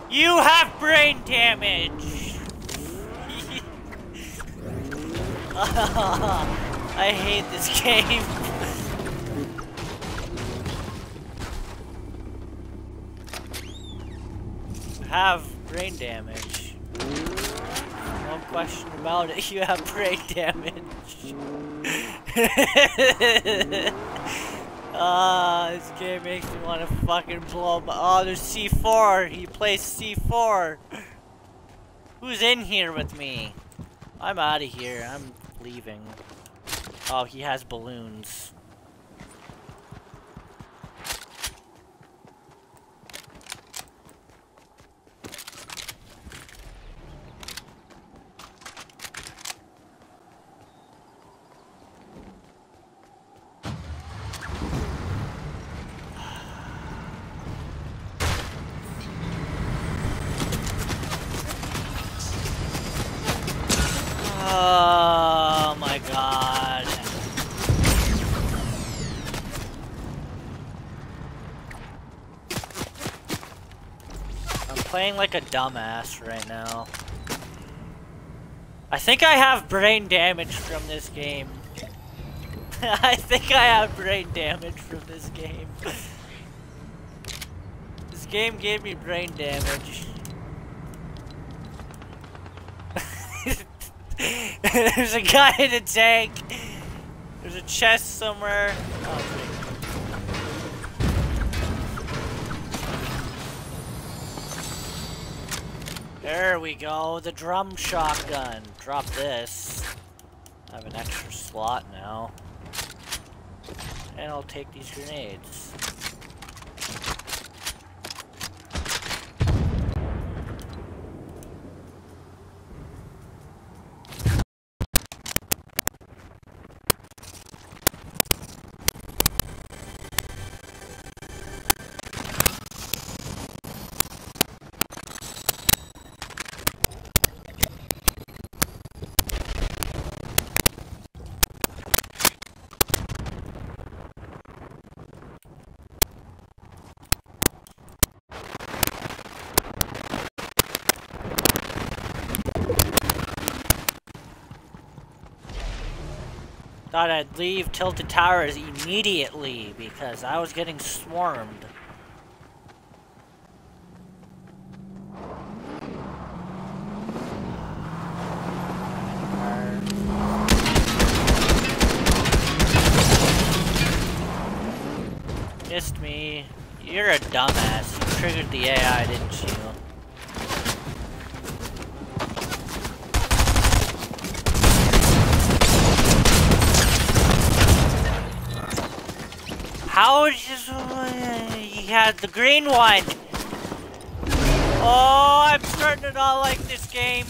You have brain damage! <laughs> I hate this game. have brain damage. No question about it, <laughs> you have brain damage. <laughs> Ah, this game makes me want to fucking blow my- Oh, there's C4! He plays C4! Who's in here with me? I'm out of here. I'm leaving. Oh, he has balloons. Oh my god. I'm playing like a dumbass right now. I think I have brain damage from this game. <laughs> I think I have brain damage from this game. <laughs> this game gave me brain damage. <laughs> There's a guy in a tank. There's a chest somewhere. Oh, There we go, the drum shotgun. Drop this. I have an extra slot now. And I'll take these grenades. Thought I'd leave Tilted Towers immediately because I was getting swarmed. Missed me. You're a dumbass. You triggered the AI, didn't you? The green one? Oh, I'm starting to not like this game.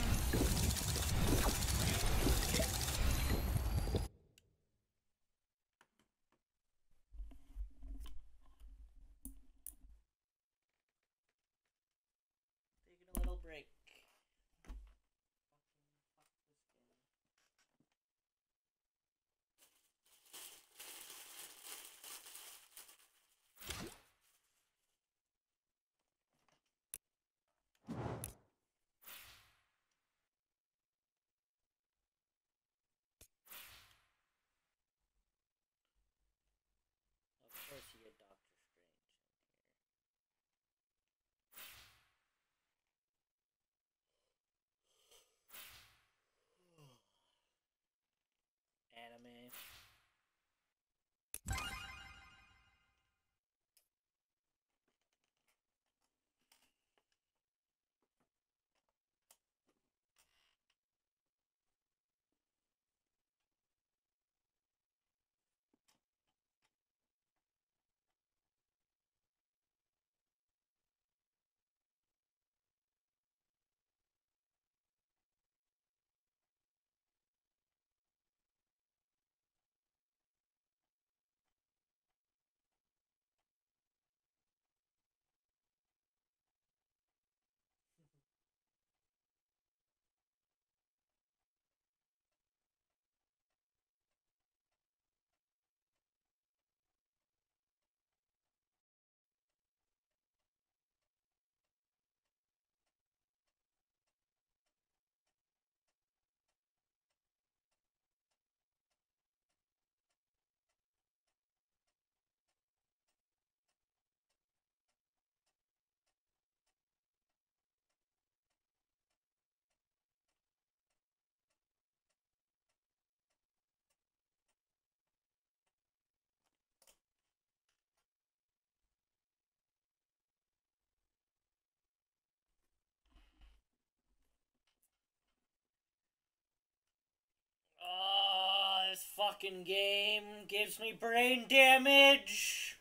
Fucking game gives me brain damage.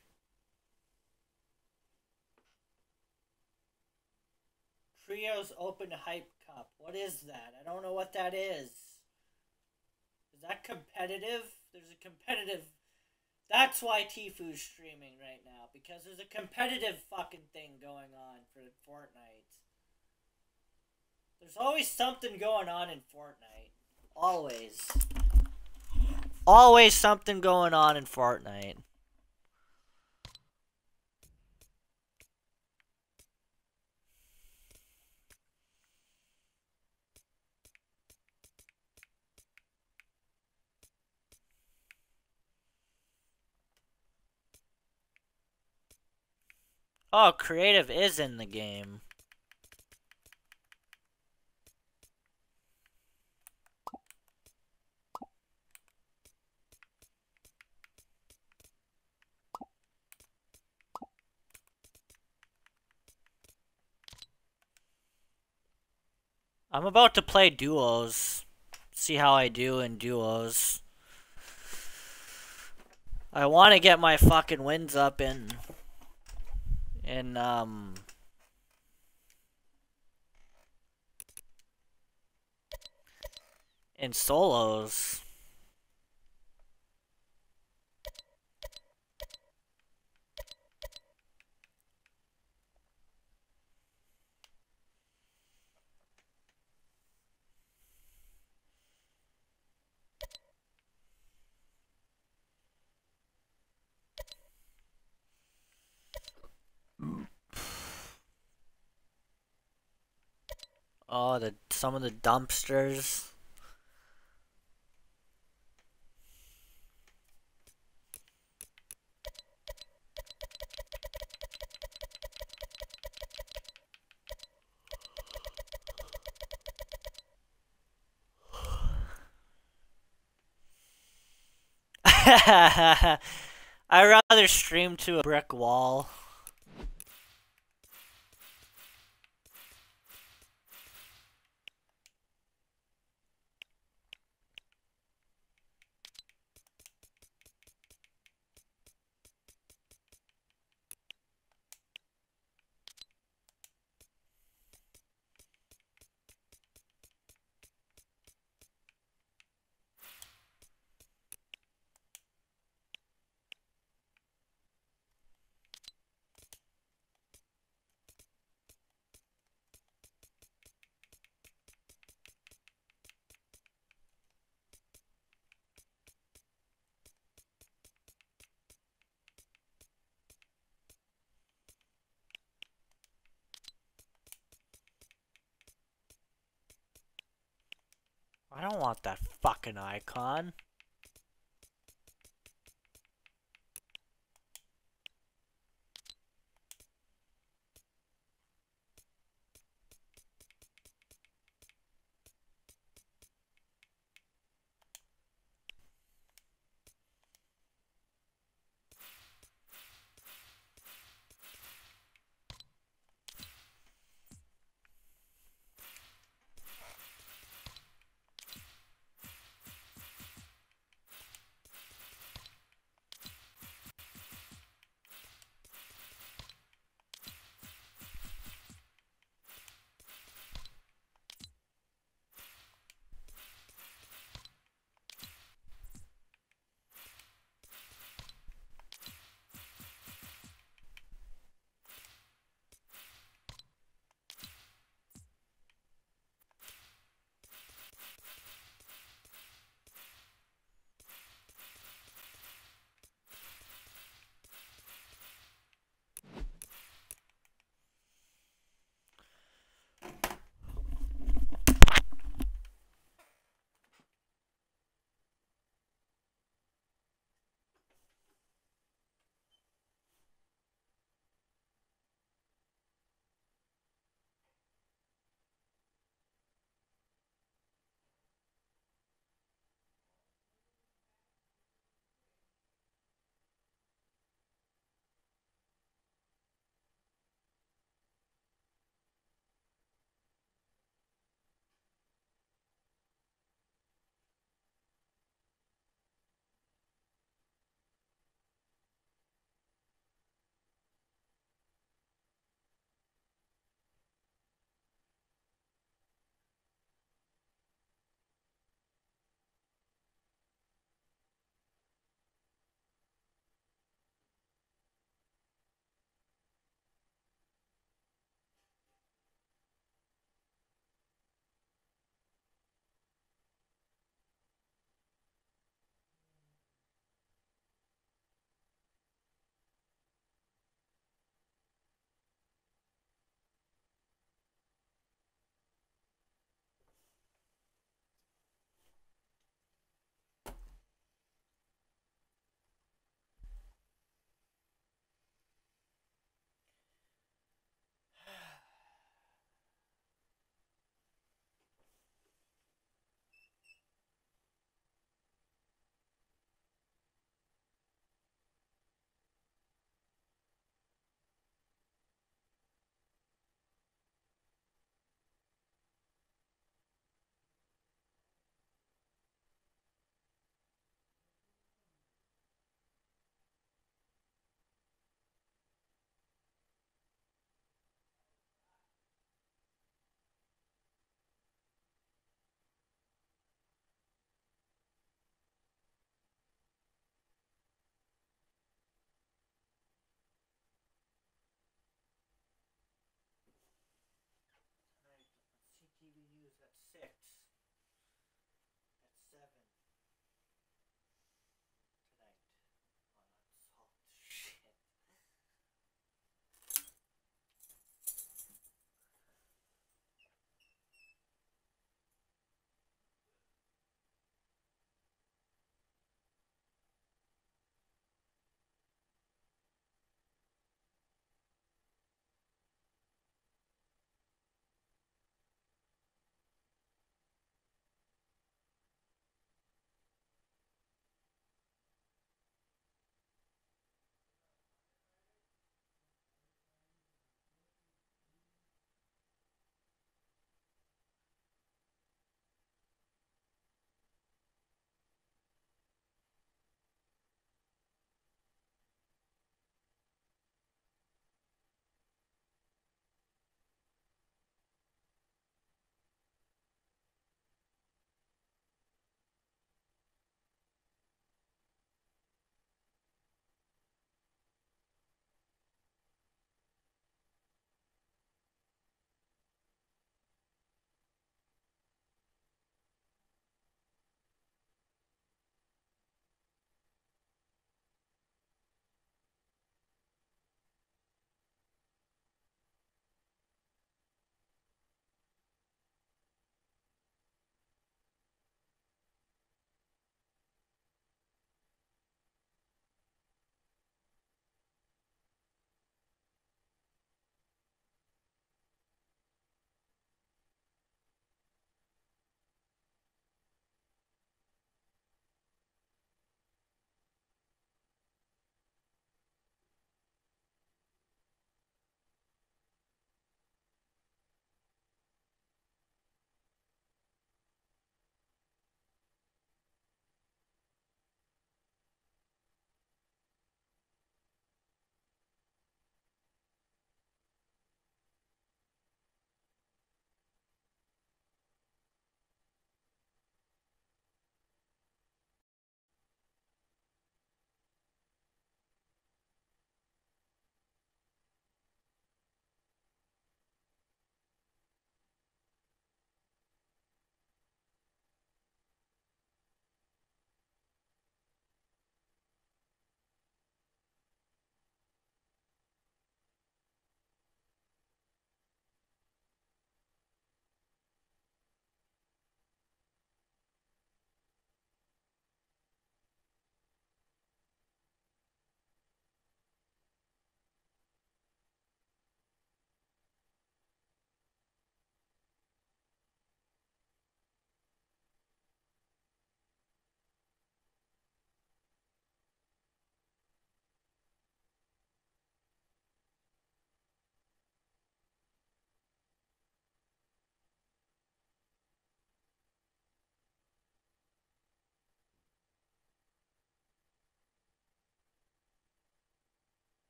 Trios Open Hype Cup. What is that? I don't know what that is. Is that competitive? There's a competitive. That's why Tfue's streaming right now because there's a competitive fucking thing going on for Fortnite. There's always something going on in Fortnite. Always. Always something going on in Fortnite. Oh, creative is in the game. I'm about to play duos. See how I do in duos. I want to get my fucking wins up in in um in solos. Oh, the some of the dumpsters. <laughs> I rather stream to a brick wall. Don't want that fucking icon.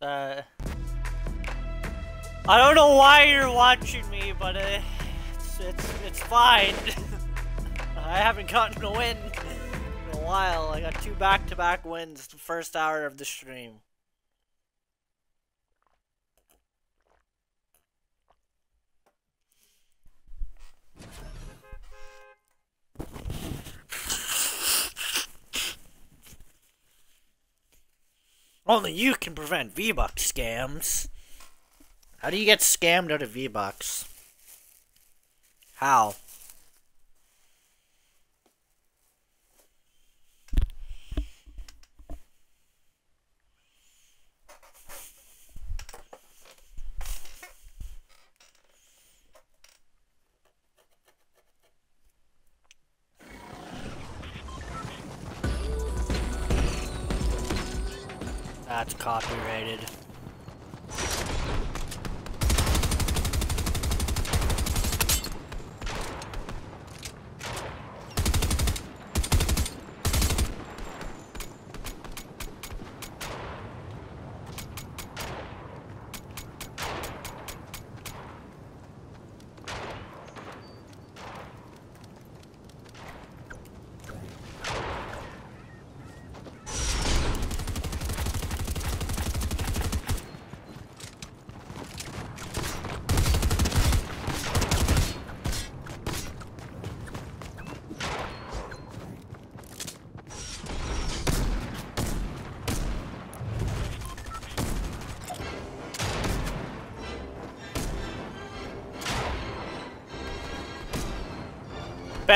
Uh, I don't know why you're watching me, but uh, it's, it's, it's fine. <laughs> I haven't gotten a win in a while. I got two back-to-back -back wins the first hour of the stream. Only you can prevent V-Bucks scams. How do you get scammed out of V-Bucks? How?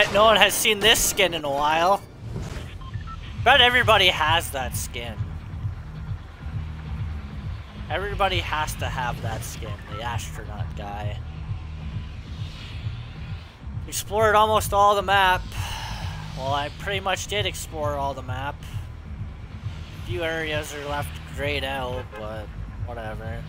Bet no one has seen this skin in a while. Bet everybody has that skin. Everybody has to have that skin, the astronaut guy. Explored almost all the map. Well, I pretty much did explore all the map. A few areas are left grayed out, but whatever.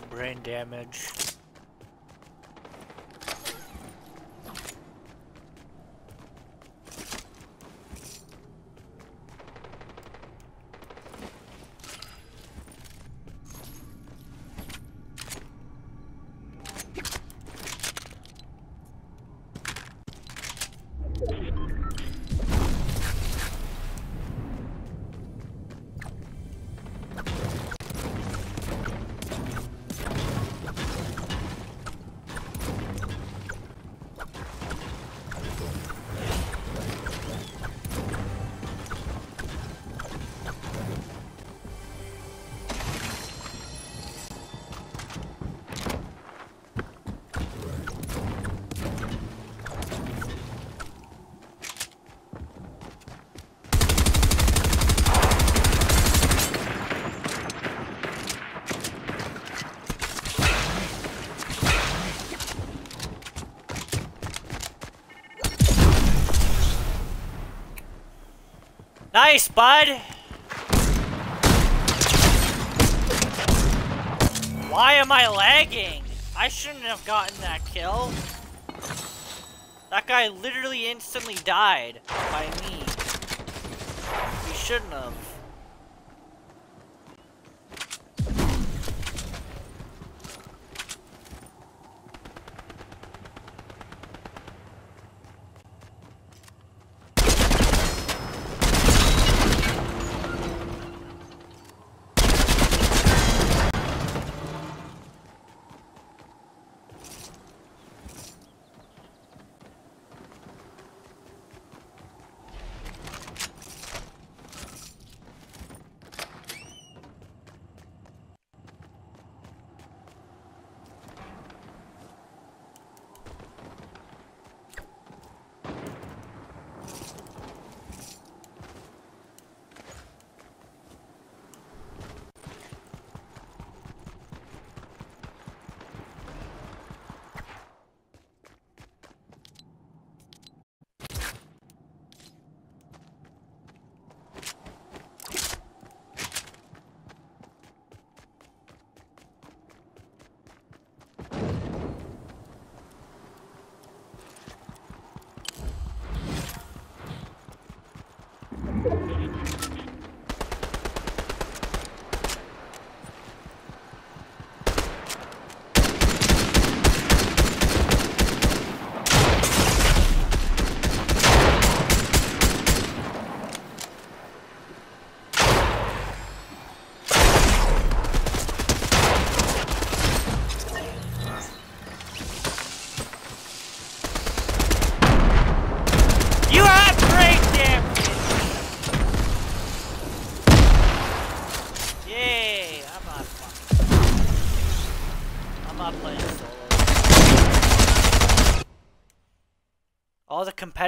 Have brain damage. Nice, bud! Why am I lagging? I shouldn't have gotten that kill. That guy literally instantly died by me. He shouldn't have.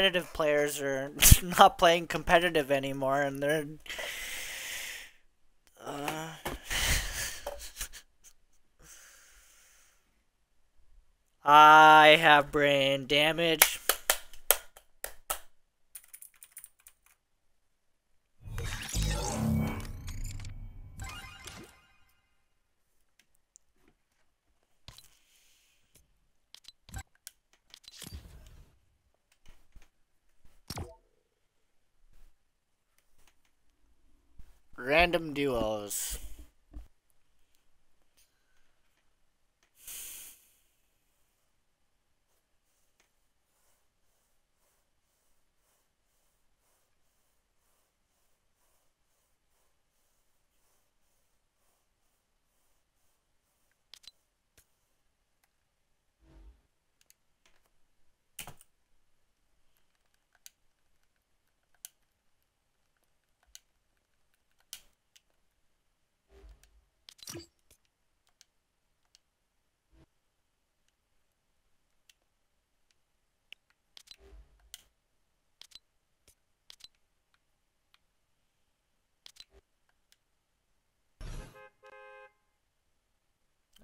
Competitive players are <laughs> not playing competitive anymore, and they're. Uh... <laughs> I have brain damage. Random duos.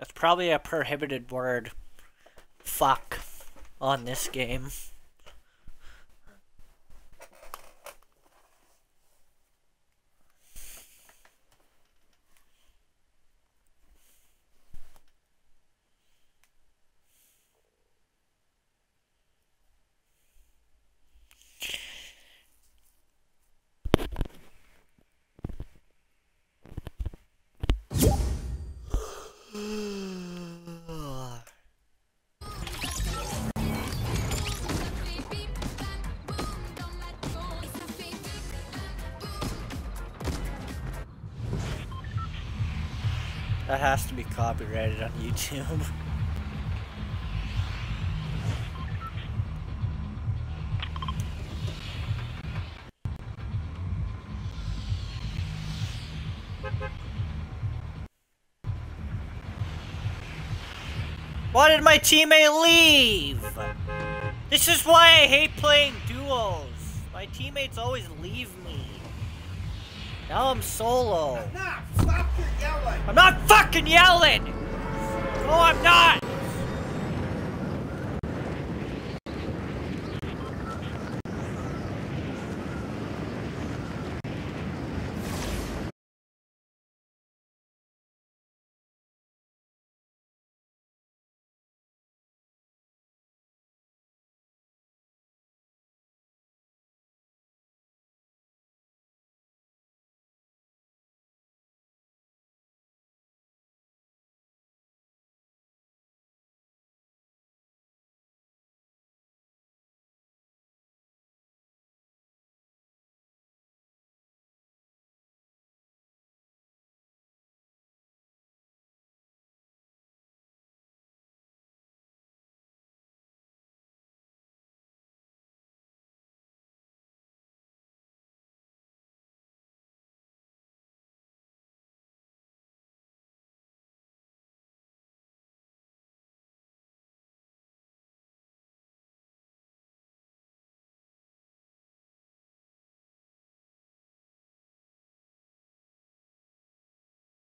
That's probably a prohibited word. Fuck. On this game. Copyrighted on YouTube. <laughs> Why did my teammate leave? This is why I hate playing duos. My teammates always leave me. Now I'm solo. Nah, stop! I'm not fucking yelling! No, I'm not!